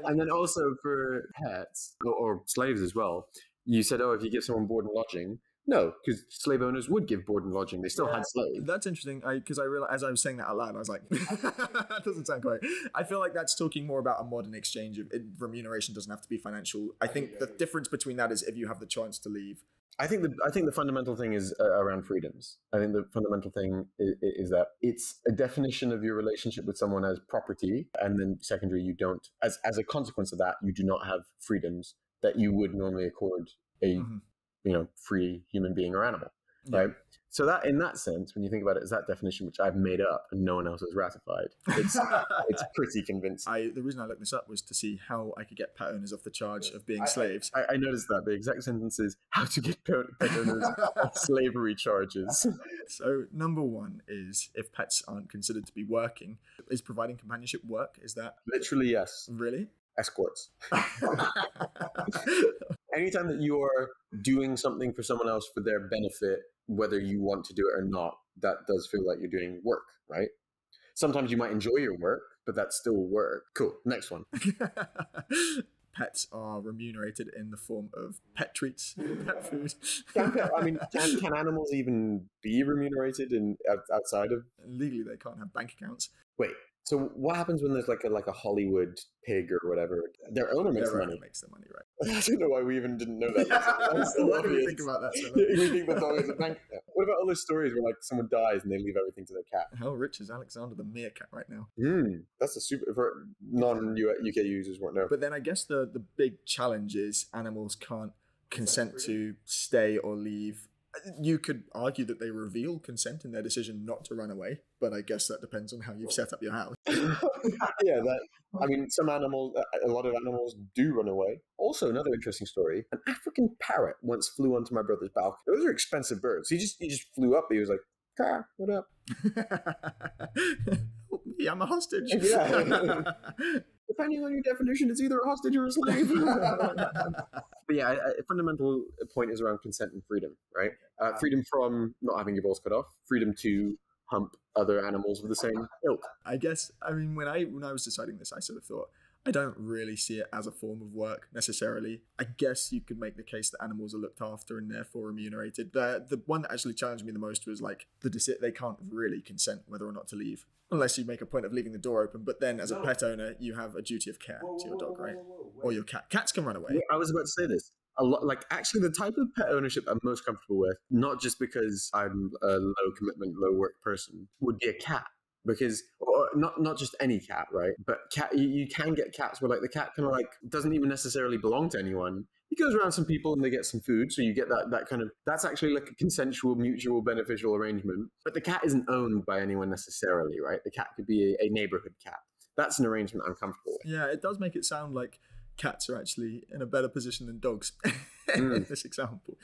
and then also for pets or, or slaves as well. You said, oh, if you give someone board and lodging. No, because slave owners would give board and lodging. They still had slaves. That's interesting. I because I realized as I was saying that out loud, I was like, that doesn't sound quite. I feel like that's talking more about a modern exchange of it, remuneration. Doesn't have to be financial. I think the difference between that is if you have the chance to leave. I think the I think the fundamental thing is uh, around freedoms. I think the fundamental thing is, is that it's a definition of your relationship with someone as property, and then secondary, you don't as as a consequence of that, you do not have freedoms that you would normally accord a Mhm. You know free human being or animal, Yeah. right? So that in that sense, when you think about it, is that definition which I've made up and no one else has ratified. It's it's pretty convincing. I the reason I looked this up was to see how I could get pet owners off the charge of being slaves. I, I noticed that the exact sentence is how to get pet pet owners off slavery charges. So number one is if pets aren't considered to be working, is providing companionship work? Is that Literally, yes. really? Escorts. anytime that you are doing something for someone else for their benefit, whether you want to do it or not, that does feel like you're doing work, right? Sometimes you might enjoy your work, but that's still work. Cool. Next one. Pets are remunerated in the form of pet treats, pet food. Can, I mean, can, can animals even be remunerated in outside of? legally they can't have bank accounts. Wait. So what happens when there's like a like a Hollywood pig or whatever? Their owner makes Their the owner money. makes the money, right? I don't know why we even didn't know that. That's so Why do we think about that so Yeah, much? we think that's always a bank account. What about all those stories where like someone dies and they leave everything to their cat? How rich is Alexander the meerkat right now? Hmm, that's a super for non UK users won't know. But then I guess the the big challenge is animals can't consent to stay or leave. You could argue that they reveal consent in their decision not to run away, but I guess that depends on how you've set up your house. yeah, that. I mean, some animals, uh, a lot of animals do run away. Also, another interesting story: an African parrot once flew onto my brother's balcony. Those are expensive birds. He just he just flew up. He was like, "Car, what up?" I'm a hostage. Yeah. Depending on your definition, it's either a hostage or a slave. but yeah, a a fundamental point is around consent and freedom, right? Uh, freedom from not having your balls cut off, freedom to hump other animals of the same ilk. I guess I mean when I when I was deciding this, I sort of thought I don't really see it as a form of work necessarily. I guess you could make the case that animals are looked after and therefore remunerated. The the one that actually challenged me the most was like the deci- they can't really consent whether or not to leave unless you make a point of leaving the door open. But then as a pet owner, you have a duty of care to your dog, right? Or your cat. Cats can run away. I was about to say this. A lot, like actually, the type of pet ownership I'm most comfortable with, not just because I'm a low commitment, low work person, would be a cat. Because or not not just any cat, right? But cat, you, you can get cats where like the cat kind of like doesn't even necessarily belong to anyone. He goes around some people and they get some food, so you get that that kind of that's actually like a consensual, mutual, beneficial arrangement. But the cat isn't owned by anyone necessarily, right? The cat could be a, a neighborhood cat. That's an arrangement I'm comfortable with. Yeah, it does make it sound like cats are actually in a better position than dogs Mm. in this example.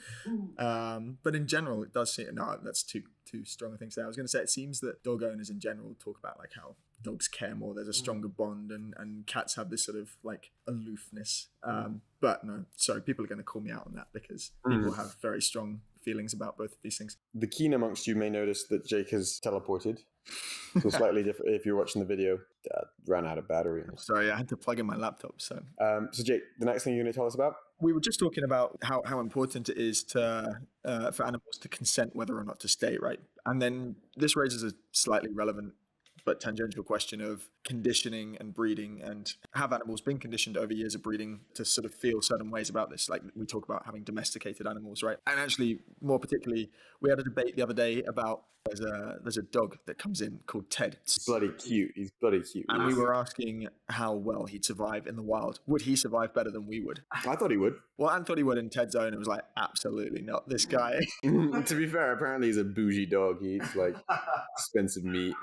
Um, but in general, it does seem no, that's too too strong a thing. I was going to say it seems that dog owners in general talk about like how dogs care more. There's a mm. stronger bond, and and cats have this sort of like aloofness. Mm. Um, but no, sorry, people are going to call me out on that because people mm. have very strong feelings about both of these things. The keen amongst you may notice that Jake has teleported. So slightly different. If you're watching the video, uh, ran out of battery. Sorry, I had to plug in my laptop, so Um, so Jake, the next thing you're going to tell us about? we were just talking about how, how important it is to uh, for animals to consent whether or not to stay, right? And then this raises a slightly relevant but tangential question of conditioning and breeding and have animals been conditioned over years of breeding to sort of feel certain ways about this? Like we talk about having domesticated animals, right? And actually, more particularly, we had a debate the other day about there's a there's a dog that comes in called Ted. He's bloody cute. He's bloody cute. And we were asking how well he'd survive in the wild. Would he survive better than we would? I thought he would. Well, I thought he would in Ted's own. It was like, absolutely not. This guy. to be fair, apparently he's a bougie dog. He eats like expensive meat.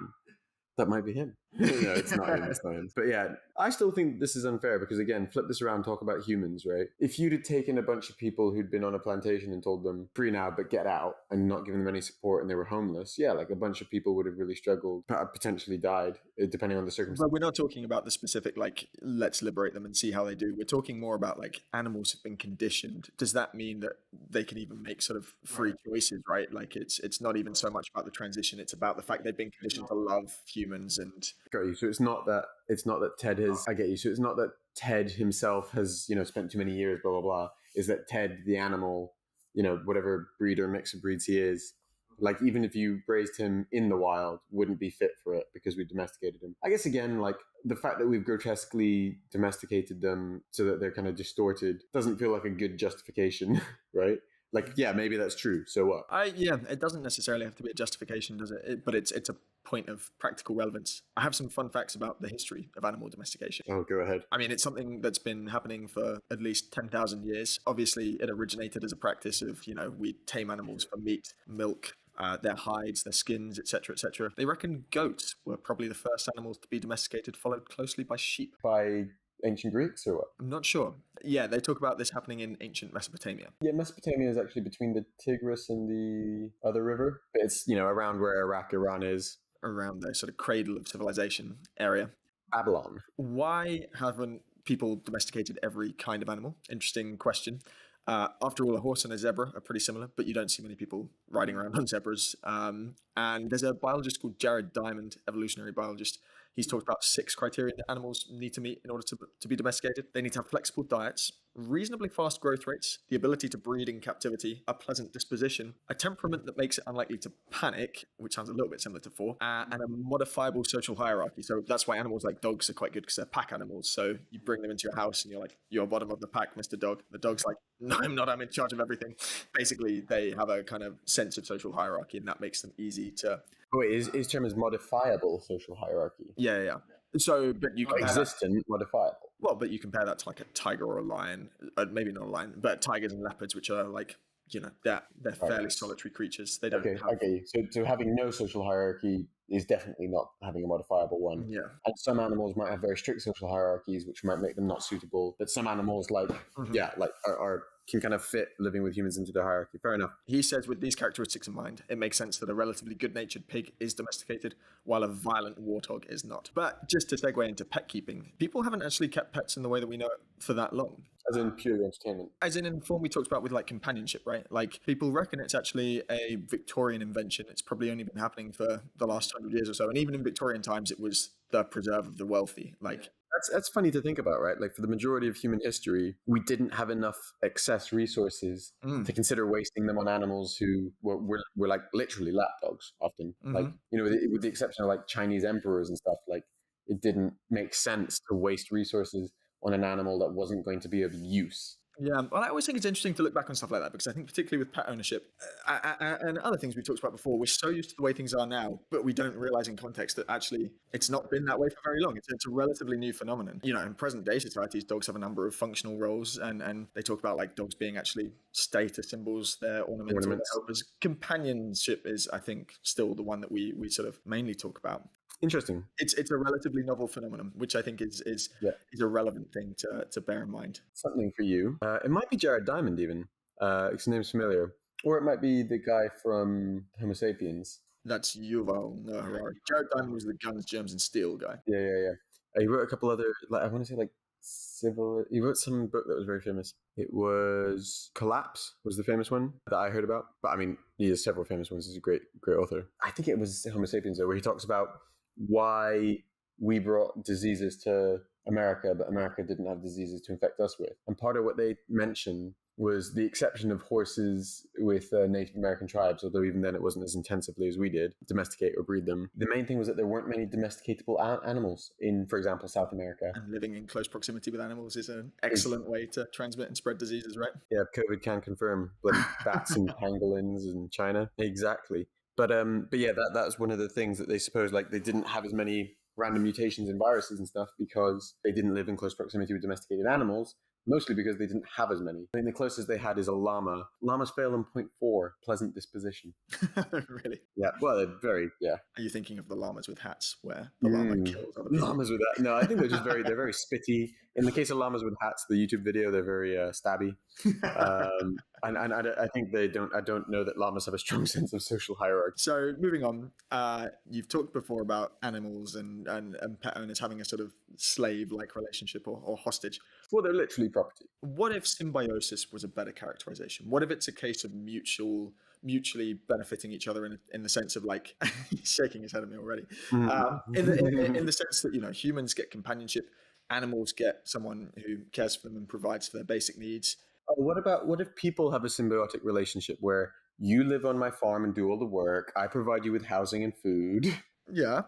That might be him. No, it's not him. It's not him. But yeah, I still think this is unfair because again, flip this around, talk about humans, right? If you'd have taken a bunch of people who'd been on a plantation and told them free now, but get out, and not given them any support, and they were homeless, yeah, like a bunch of people would have really struggled, potentially died, uh, depending on the circumstances. But we're not talking about the specific like let's liberate them and see how they do. We're talking more about like animals have been conditioned. Does that mean that they can even make sort of free choices, right? Like it's it's not even so much about the transition; it's about the fact they've been conditioned to love humans and. Got you. So it's not that it's not that Ted has. I get you. So it's not that Ted himself has you know spent too many years. Blah blah blah. Is that Ted the animal? You know whatever breed or mix of breeds he is. Like even if you raised him in the wild, wouldn't be fit for it because we domesticated him. I guess again, like the fact that we've grotesquely domesticated them so that they're kind of distorted doesn't feel like a good justification, right? Like, yeah, maybe that's true. So what? I yeah, it doesn't necessarily have to be a justification, does it? it? But it's it's a point of practical relevance. I have some fun facts about the history of animal domestication. Oh, go ahead. I mean, it's something that's been happening for at least 10,000 years. Obviously, it originated as a practice of, you know, we tame animals for meat, milk, uh, their hides, their skins, etc., etc. They reckon goats were probably the first animals to be domesticated, followed closely by sheep. By ancient Greeks or what? I'm not sure. Yeah, they talk about this happening in ancient Mesopotamia. Yeah, Mesopotamia is actually between the Tigris and the other river. It's, you know, around where Iraq, Iran is. Around the sort of cradle of civilization area. Babylon. Why haven't people domesticated every kind of animal? Interesting question. Uh, after all, a horse and a zebra are pretty similar, but you don't see many people riding around on zebras. Um, and there's a biologist called Jared Diamond, evolutionary biologist. He's talked about six criteria that animals need to meet in order to, to be domesticated. They need to have flexible diets, reasonably fast growth rates, the ability to breed in captivity, a pleasant disposition, a temperament that makes it unlikely to panic, which sounds a little bit similar to four, uh, and a modifiable social hierarchy. So that's why animals like dogs are quite good because they're pack animals. So you bring them into your house and you're like, you're bottom of the pack, Mr. Dog. The dog's like, no, I'm not. I'm in charge of everything. Basically, they have a kind of sense of social hierarchy, and that makes them easy to Oh, wait, his, his term is modifiable social hierarchy. Yeah, yeah. So, but you that, existent, modifiable. Well, but you compare that to like a tiger or a lion, uh, maybe not a lion, but tigers and leopards, which are like you know they're they're fairly solitary creatures. They don't Okay, have. You. So, so having no social hierarchy is definitely not having a modifiable one. Yeah. And some animals might have very strict social hierarchies, which might make them not suitable. But some animals, like Mhm. yeah, like are, are can kind of fit living with humans into the hierarchy. Fair enough. He says, with these characteristics in mind, it makes sense that a relatively good natured pig is domesticated, while a violent warthog is not. But just to segue into pet keeping, people haven't actually kept pets in the way that we know it for that long. As in pure entertainment. As in, in form we talked about with like companionship, right? Like people reckon it's actually a Victorian invention. It's probably only been happening for the last hundred years or so. And even in Victorian times, it was the preserve of the wealthy. Like, That's that's funny to think about, right? Like for the majority of human history, we didn't have enough excess resources mm, to consider wasting them on animals who were, were, were like literally lapdogs often. Like, Mhm. you know, with the, with the exception of like Chinese emperors and stuff, like it didn't make sense to waste resources on an animal that wasn't going to be of use. Yeah, well, I always think it's interesting to look back on stuff like that because I think, particularly with pet ownership uh, uh, uh, and other things we've talked about before, we're so used to the way things are now, but we don't realize in context that actually it's not been that way for very long. It's, it's a relatively new phenomenon. You know, in present day societies, dogs have a number of functional roles, and, and they talk about like dogs being actually status symbols, they're ornamental, they're Ornaments. helpers. Companionship is, I think, still the one that we we sort of mainly talk about. Interesting. It's it's a relatively novel phenomenon, which I think is is Yeah. is a relevant thing to to bear in mind. Something for you. Uh, it might be Jared Diamond, even. Uh, his name's familiar. Or it might be the guy from Homo sapiens. That's Yuval Noah Harari. Jared Diamond was the guns, germs, and steel guy. Yeah, yeah, yeah. Uh, he wrote a couple other, like I want to say, like civil. He wrote some book that was very famous. It was Collapse was the famous one that I heard about. But I mean, he has several famous ones. He's a great, great author. I think it was Homo sapiens though, where he talks about why we brought diseases to America, but America didn't have diseases to infect us with. And part of what they mentioned was the exception of horses with uh, Native American tribes, although even then it wasn't as intensively as we did, domesticate or breed them. The main thing was that there weren't many domesticatable a- animals in, for example, South America. And living in close proximity with animals is an excellent way to transmit and spread diseases, right? Yeah, COVID can confirm. Bloody bats and pangolins in China. Exactly. But um, but yeah, that that's one of the things that they suppose like they didn't have as many random mutations in viruses and stuff because they didn't live in close proximity with domesticated animals mostly because they didn't have as many. I mean, the closest they had is a llama. Llamas fail in point four, pleasant disposition. really? Yeah, well, they're very, yeah. Are you thinking of the llamas with hats where the llama Mm. kills other people? Llamas with that. No, I think they're just very, they're very spitty. In the case of llamas with hats, the YouTube video, they're very uh, stabby. Um, and and I, I think they don't, I don't know that llamas have a strong sense of social hierarchy. So moving on, uh, you've talked before about animals and, and, and pet owners having a sort of slave-like relationship or, or hostage. Well, they're literally property. What if symbiosis was a better characterization? What if it's a case of mutual, mutually benefiting each other in, in the sense of like he's shaking his head at me already. Um, in, the, in, in the sense that you know humans get companionship, animals get someone who cares for them and provides for their basic needs. Oh, what about what if people have a symbiotic relationship where you live on my farm and do all the work, I provide you with housing and food, Yeah.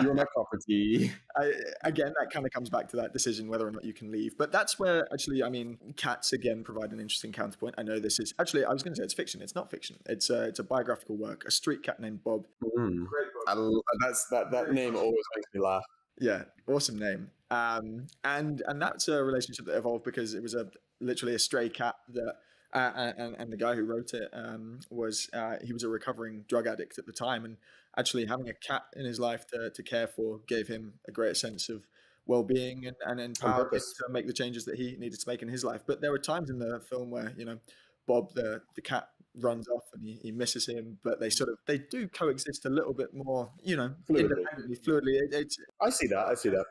You're my property. I, again, that kind of comes back to that decision whether or not you can leave. But that's where actually, I mean, cats again provide an interesting counterpoint. I know this is actually, I was going to say it's fiction. It's not fiction. It's a, it's a biographical work. A street cat named Bob. Mm. That's that that name always makes me laugh. Yeah, awesome name. Um, and and that's a relationship that evolved because it was a literally a stray cat that. Uh, and, and the guy who wrote it um, was uh, he was a recovering drug addict at the time, and actually having a cat in his life to, to care for gave him a greater sense of well-being and, and empowered him to make the changes that he needed to make in his life. But there were times in the film where you know Bob the the cat runs off and he, he misses him, but they sort of they do coexist a little bit more, you know, Fluidly. independently, fluidly. It, it's I see that. I see that.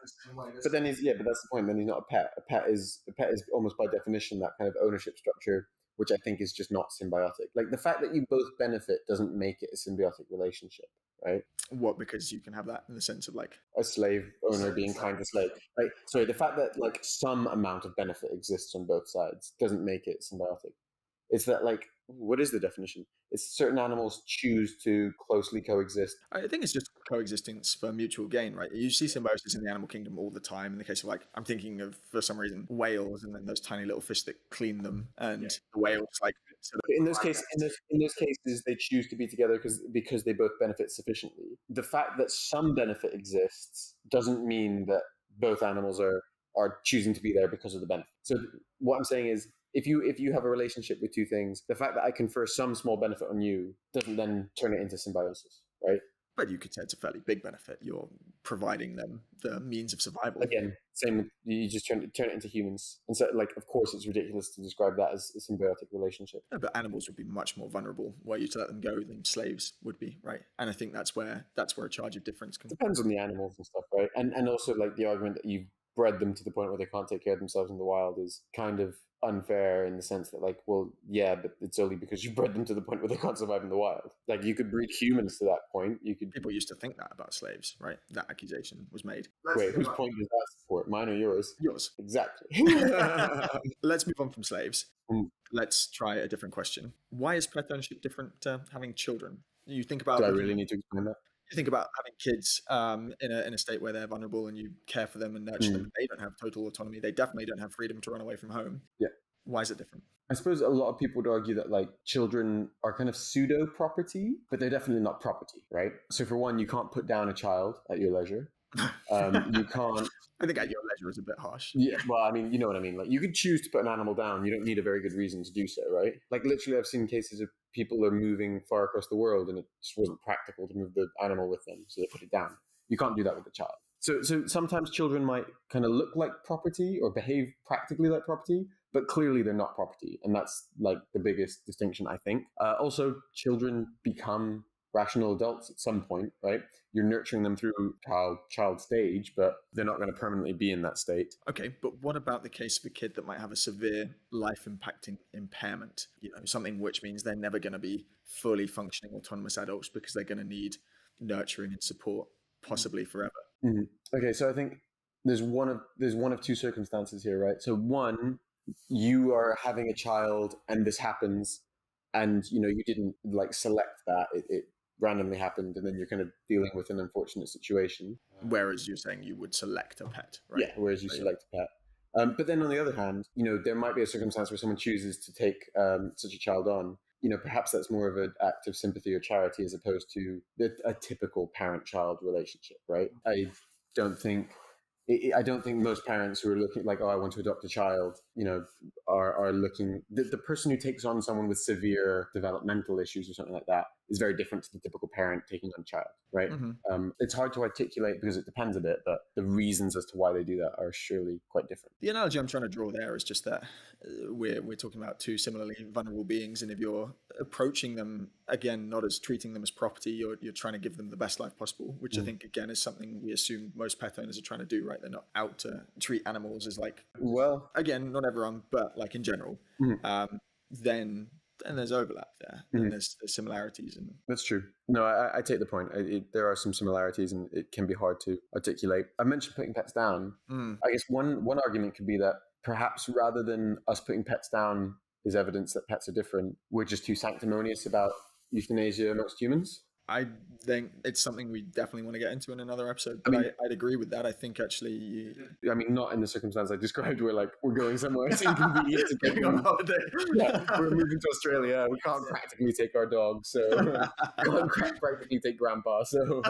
But then he's yeah, but that's the point. Then he's not a pet. A pet is a pet is almost by definition that kind of ownership structure, which I think is just not symbiotic. Like the fact that you both benefit doesn't make it a symbiotic relationship, right? what because you can have that in the sense of like A slave owner being kind to slave. Right? Sorry, the fact that like some amount of benefit exists on both sides doesn't make it symbiotic. It's that like what is the definition? It's certain animals choose to closely coexist. I think it's just coexistence for mutual gain, right? You see symbiosis in the animal kingdom all the time. In the case of like, I'm thinking of for some reason whales, and then those tiny little fish that clean them, and the whales like. Sort But in those cases, in those, in those cases, they choose to be together because because they both benefit sufficiently. The fact that some benefit exists doesn't mean that both animals are are choosing to be there because of the benefit. So what I'm saying is, if you if you have a relationship with two things, the fact that I confer some small benefit on you doesn't then turn it into symbiosis, right? but you could say it's a fairly big benefit. You're providing them the means of survival. Again, same. You just turn it, turn it into humans, and so like, of course, it's ridiculous to describe that as a symbiotic relationship. No, but animals would be much more vulnerable were you to let them go than slaves would be, right? And I think that's where that's where a charge of difference can. depends on the animals and stuff, right? And and also like the argument that you've bred them to the point where they can't take care of themselves in the wild is kind of unfair in the sense that like, well, yeah, but it's only because you bred them to the point where they can't survive in the wild. Like you could breed humans to that point. You could People used to think that about slaves, right? That accusation was made. wait, whose point does that support? Mine or yours? Yours. Exactly. Let's move on from slaves. Mm. Let's try a different question. Why is pet ownership different to having children? You think about Do I really need to explain that? You think about having kids um, in a in a state where they're vulnerable and you care for them and nurture them. They don't have total autonomy. They definitely don't have freedom to run away from home. Yeah. Why is it different? I suppose a lot of people would argue that like children are kind of pseudo property, but they're definitely not property, right? So for one, you can't put down a child at your leisure. Um, you can't I think at your leisure is a bit harsh. Yeah, well, I mean, you know what I mean. Like, you could choose to put an animal down. You don't need a very good reason to do so, right? Like, literally, I've seen cases of people are moving far across the world, and it just wasn't practical to move the animal with them, so they put it down. You can't do that with a child. So, so sometimes children might kind of look like property or behave practically like property, but clearly they're not property, and that's like the biggest distinction, I think. Uh, also, children become rational adults at some point, right? You're nurturing them through child child stage, but they're not going to permanently be in that state. Okay, but what about the case of a kid that might have a severe life impacting impairment? You know, something which means they're never going to be fully functioning autonomous adults because they're going to need nurturing and support possibly forever. Mm-hmm. Okay, so I think there's one of there's one of two circumstances here, right? So one, you are having a child and this happens and you know you didn't like select that it, it randomly happened and then you're kind of dealing with an unfortunate situation. Whereas you're saying you would select a pet, right? yeah whereas you select a pet. Um, but then on the other hand you know there might be a circumstance where someone chooses to take um, such a child on. You know perhaps that's more of an act of sympathy or charity as opposed to the, a typical parent-child relationship right? I don't think I I don't think most parents who are looking like, oh, I want to adopt a child, you know, are, are looking. The, the person who takes on someone with severe developmental issues or something like that is very different to the typical parent taking on a child, right? Mhm. Um, it's hard to articulate because it depends a bit, but the reasons as to why they do that are surely quite different. The analogy I'm trying to draw there is just that uh, we're we're talking about two similarly vulnerable beings, and if you're approaching them again, not as treating them as property, you're you're trying to give them the best life possible, which I Mm. think again is something we assume most pet owners are trying to do, right? They're not out to treat animals as like Well, again, not everyone, but like in general. Mhm. Um, then then there's overlap there, Mhm. and there's, there's similarities, and That's true. No, I, I take the point. It, it, there are some similarities, and it can be hard to articulate. I mentioned putting pets down. Mm, I guess one one argument could be that perhaps rather than us putting pets down is evidence that pets are different, we're just too sanctimonious about euthanasia amongst humans. I think it's something we definitely want to get into in another episode. But I mean- I, would agree with that. I think actually, you, I mean, not in the circumstance I described, where like we're going somewhere it's inconvenient to take on holiday. Yeah, we're moving to Australia. We can't practically take our dog, so can't practically take grandpa. So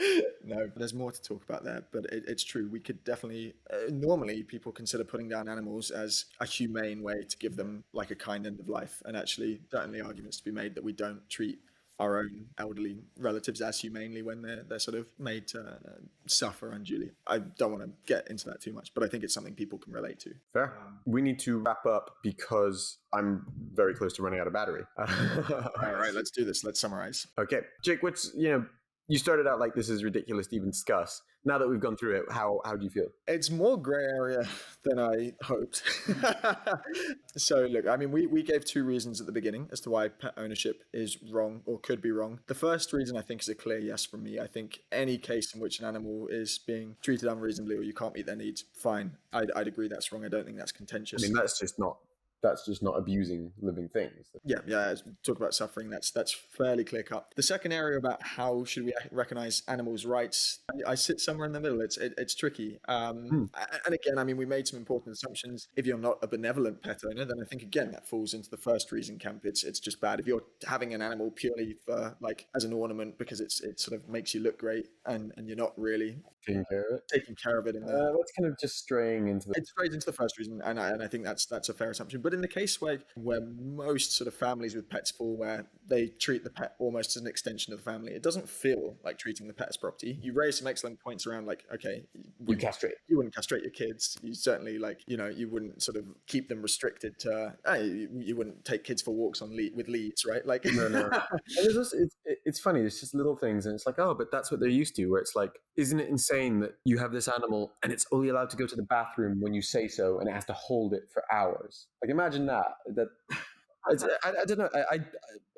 no, there's more to talk about there. But it, it's true. We could definitely. Uh, normally, people consider putting down animals as a humane way to give them like a kind end of life, and actually, certainly arguments to be made that we don't treat our own elderly relatives as humanely when they're they're sort of made to uh, suffer unduly. I don't want to get into that too much, but I think it's something people can relate to. fair. We need to wrap up because I'm very close to running out of battery. All right, let's do this. Let's summarize. Okay, Jake. What's you know? You started out like this is ridiculous to even discuss. Now that we've gone through it, how how do you feel? It's more grey area than I hoped. so, look, I mean, we, we gave two reasons at the beginning as to why pet ownership is wrong or could be wrong. The first reason I think is a clear yes from me. I think any case in which an animal is being treated unreasonably or you can't meet their needs, fine. I'd, I'd agree that's wrong. I don't think that's contentious. I mean, that's just not that's just not abusing living things. Yeah, yeah. Talk about suffering. That's that's fairly clear cut. The second area about how should we recognize animals' rights, I, sit somewhere in the middle. It's it, it's tricky. Um, a- And again, I mean, we made some important assumptions. If you're not a benevolent pet owner, then I think again that falls into the first reason camp. It's it's just bad. If you're having an animal purely for like as an ornament because it's it sort of makes you look great, and and you're not really Taking care of it. taking care of it in the Uh, that's kind of just straying into the. it's straight into the first reason, and I, and I think that's that's a fair assumption. But in the case where where most sort of families with pets fall, where they treat the pet almost as an extension of the family, it doesn't feel like treating the pet as property. You raise some excellent points around like, okay, You castrate. you wouldn't castrate your kids. You certainly like, you know, you wouldn't sort of keep them restricted to. Uh, you, you wouldn't take kids for walks on lead, with leads, right? Like, No, no. And there's also, it's, it's funny. It's just little things, and it's like, oh, but that's what they're used to. Where it's like, isn't it insane that you have this animal and it's only allowed to go to the bathroom when you say so, and it has to hold it for hours? Like, imagine that. That it's, I, I don't know. I, I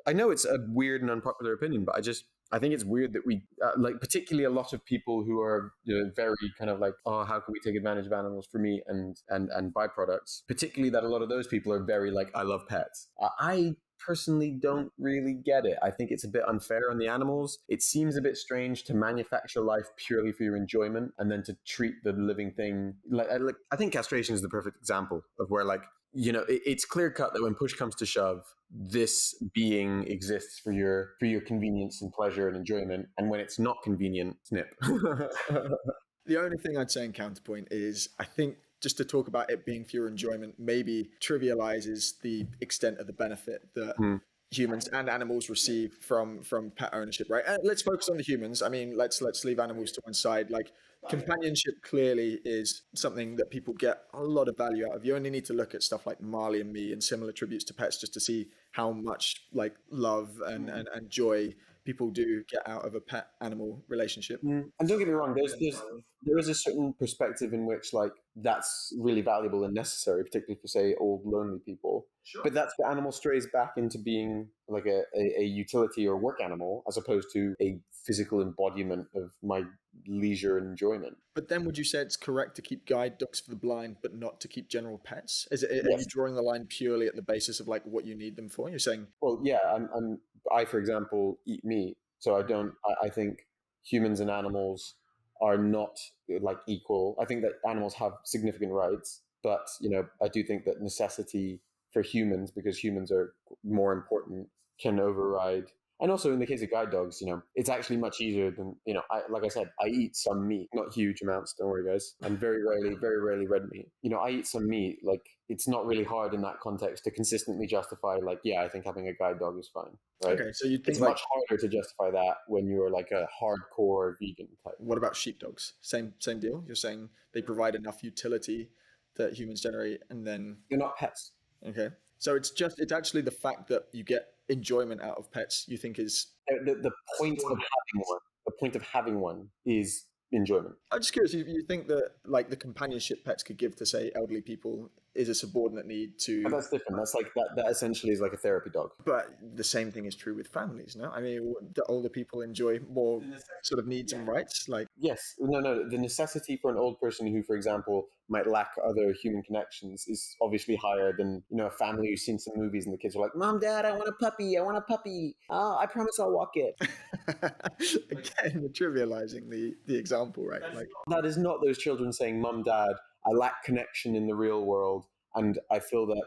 I know it's a weird and unpopular opinion, but I just I think it's weird that we uh, like, particularly a lot of people who are you know, very kind of like, oh, how can we take advantage of animals for meat and and and byproducts? Particularly that a lot of those people are very like, I love pets. I- I personally don't really get it. I think it's a bit unfair on the animals. It seems a bit strange to manufacture life purely for your enjoyment and then to treat the living thing like I, like I think castration is the perfect example of where like you know it, it's clear cut that when push comes to shove this being exists for your for your convenience and pleasure and enjoyment and when it's not convenient snip The only thing I'd say in counterpoint is I think just to talk about it being for your enjoyment maybe trivializes the extent of the benefit that Hmm. humans and animals receive from from pet ownership, right? And let's focus on the humans. I mean, let's let's leave animals to one side. Like companionship clearly is something that people get a lot of value out of. You only need to look at stuff like Marley and Me and similar tributes to pets just to see how much like love and, and, and joy people do get out of a pet animal relationship. Mm. And don't get me wrong, there's, there's there is a certain perspective in which like that's really valuable and necessary, particularly for say old lonely people. Sure. But that's the animal strays back into being like a, a, a utility or work animal as opposed to a physical embodiment of my leisure and enjoyment. But then would you say it's correct to keep guide dogs for the blind, but not to keep general pets? Is it, are you drawing the line purely at the basis of like what you need them for? You're saying, Well, yeah, I'm, I'm I for example eat meat, so I mm-hmm. don't. I, I think humans and animals are not uh, like equal. I think that animals have significant rights, but you know, I do think that necessity for humans, because humans are more important, can mm-hmm. override. And also, in the case of guide dogs, you know, it's actually much easier than you know. I, like I said, I eat some meat, not huge amounts. Don't worry, guys. And very rarely, very rarely red meat. You know, I eat some meat. Like it's not really hard in that context to consistently justify. Like, yeah, I think having a guide dog is fine. Right? okay, so you It's think like, much harder to justify that when you're like a hardcore vegan type. what about sheepdogs? Same same deal. You're saying they provide enough utility that humans generate, and then They're not pets. okay, so it's just it's actually the fact that you get enjoyment out of pets. You think is The, the, the point of having one, the point of having one is enjoyment. I'm just curious. You, you think that like the companionship pets could give to say elderly people is a subordinate need to But that's different. That's like that. That essentially is like a therapy dog. But the same thing is true with families, no? I mean, the older people enjoy more sort of needs and rights. Like, Yes, no, no. The necessity for an old person who, for example, might lack other human connections is obviously higher than you know a family who's seen some movies and the kids are like, "Mom, Dad, I want a puppy. I want a puppy. Oh, I promise I'll walk it." again, you're trivializing the the example, right? Like, that is not those children saying, "Mom, Dad, I lack connection in the real world, and I feel that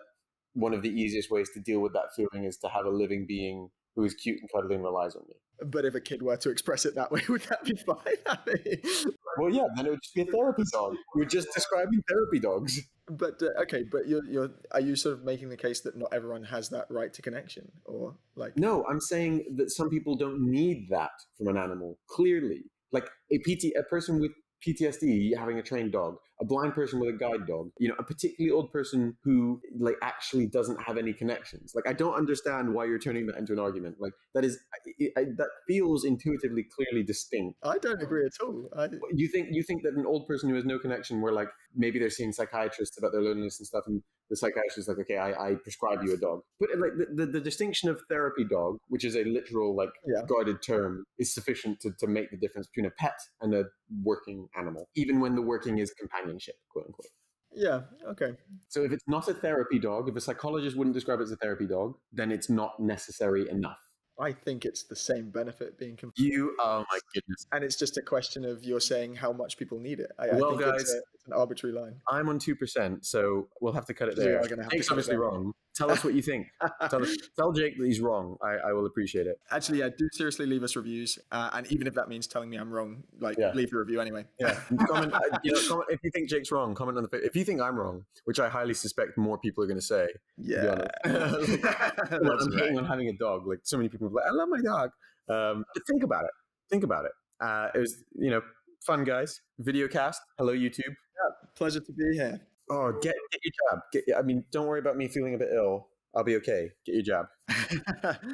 one of the easiest ways to deal with that feeling is to have a living being who is cute and cuddly and relies on me." but if a kid were to express it that way, would that be fine? Well, yeah, then it would just be a therapy dog. We're just describing therapy dogs. but uh, okay, but you're you're are you sort of making the case that not everyone has that right to connection, or like? No, I'm saying that some people don't need that from an animal. Clearly, like a PT, a person with PTSD having a trained dog, a blind person with a guide dog, you know, a particularly old person who like actually doesn't have any connections. Like, I don't understand why you're turning that into an argument. Like, that is I, I, that feels intuitively clearly distinct. I don't agree at all. I, You think you think that an old person who has no connection, where like maybe they're seeing psychiatrists about their loneliness and stuff, and the psychiatrist is like, okay, I, I prescribe you a dog. But like the, the, the distinction of therapy dog, which is a literal like Yeah. guarded term, is sufficient to, to make the difference between a pet and a working animal, even when the working is companionship, quote unquote. yeah. Okay. So if it's not a therapy dog, if a psychologist wouldn't describe it as a therapy dog, then it's not necessary enough. I think it's the same benefit being. Com- You, oh my goodness. and it's just a question of you're saying how much people need it. I, I Well, think it's, guys- a, it's an arbitrary line. I'm on 2%, so we'll have to cut it there. are gonna Jake's cut it obviously wrong. Tell us what you think. tell, us, tell Jake that he's wrong. I, I will appreciate it. Actually, yeah, do seriously leave us reviews, uh, and even if that means telling me I'm wrong, like Yeah. leave the review anyway. Yeah. comment, uh, you know, comment, if you think Jake's wrong, comment on the. If you think I'm wrong, which I highly suspect more people are going to say. Yeah, honest. That's I'm right. hating on having a dog. Like so many people are like, I love my dog. Um, but think about it. Think about it. Uh, it was, you know, fun guys. Video cast. Hello, YouTube. Yeah, Pleasure to be here. Oh, get get your job. Get, I mean, don't worry about me feeling a bit ill. I'll be okay. Get your job.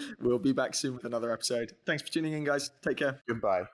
we'll be back soon with another episode. Thanks for tuning in, guys. Take care. Goodbye.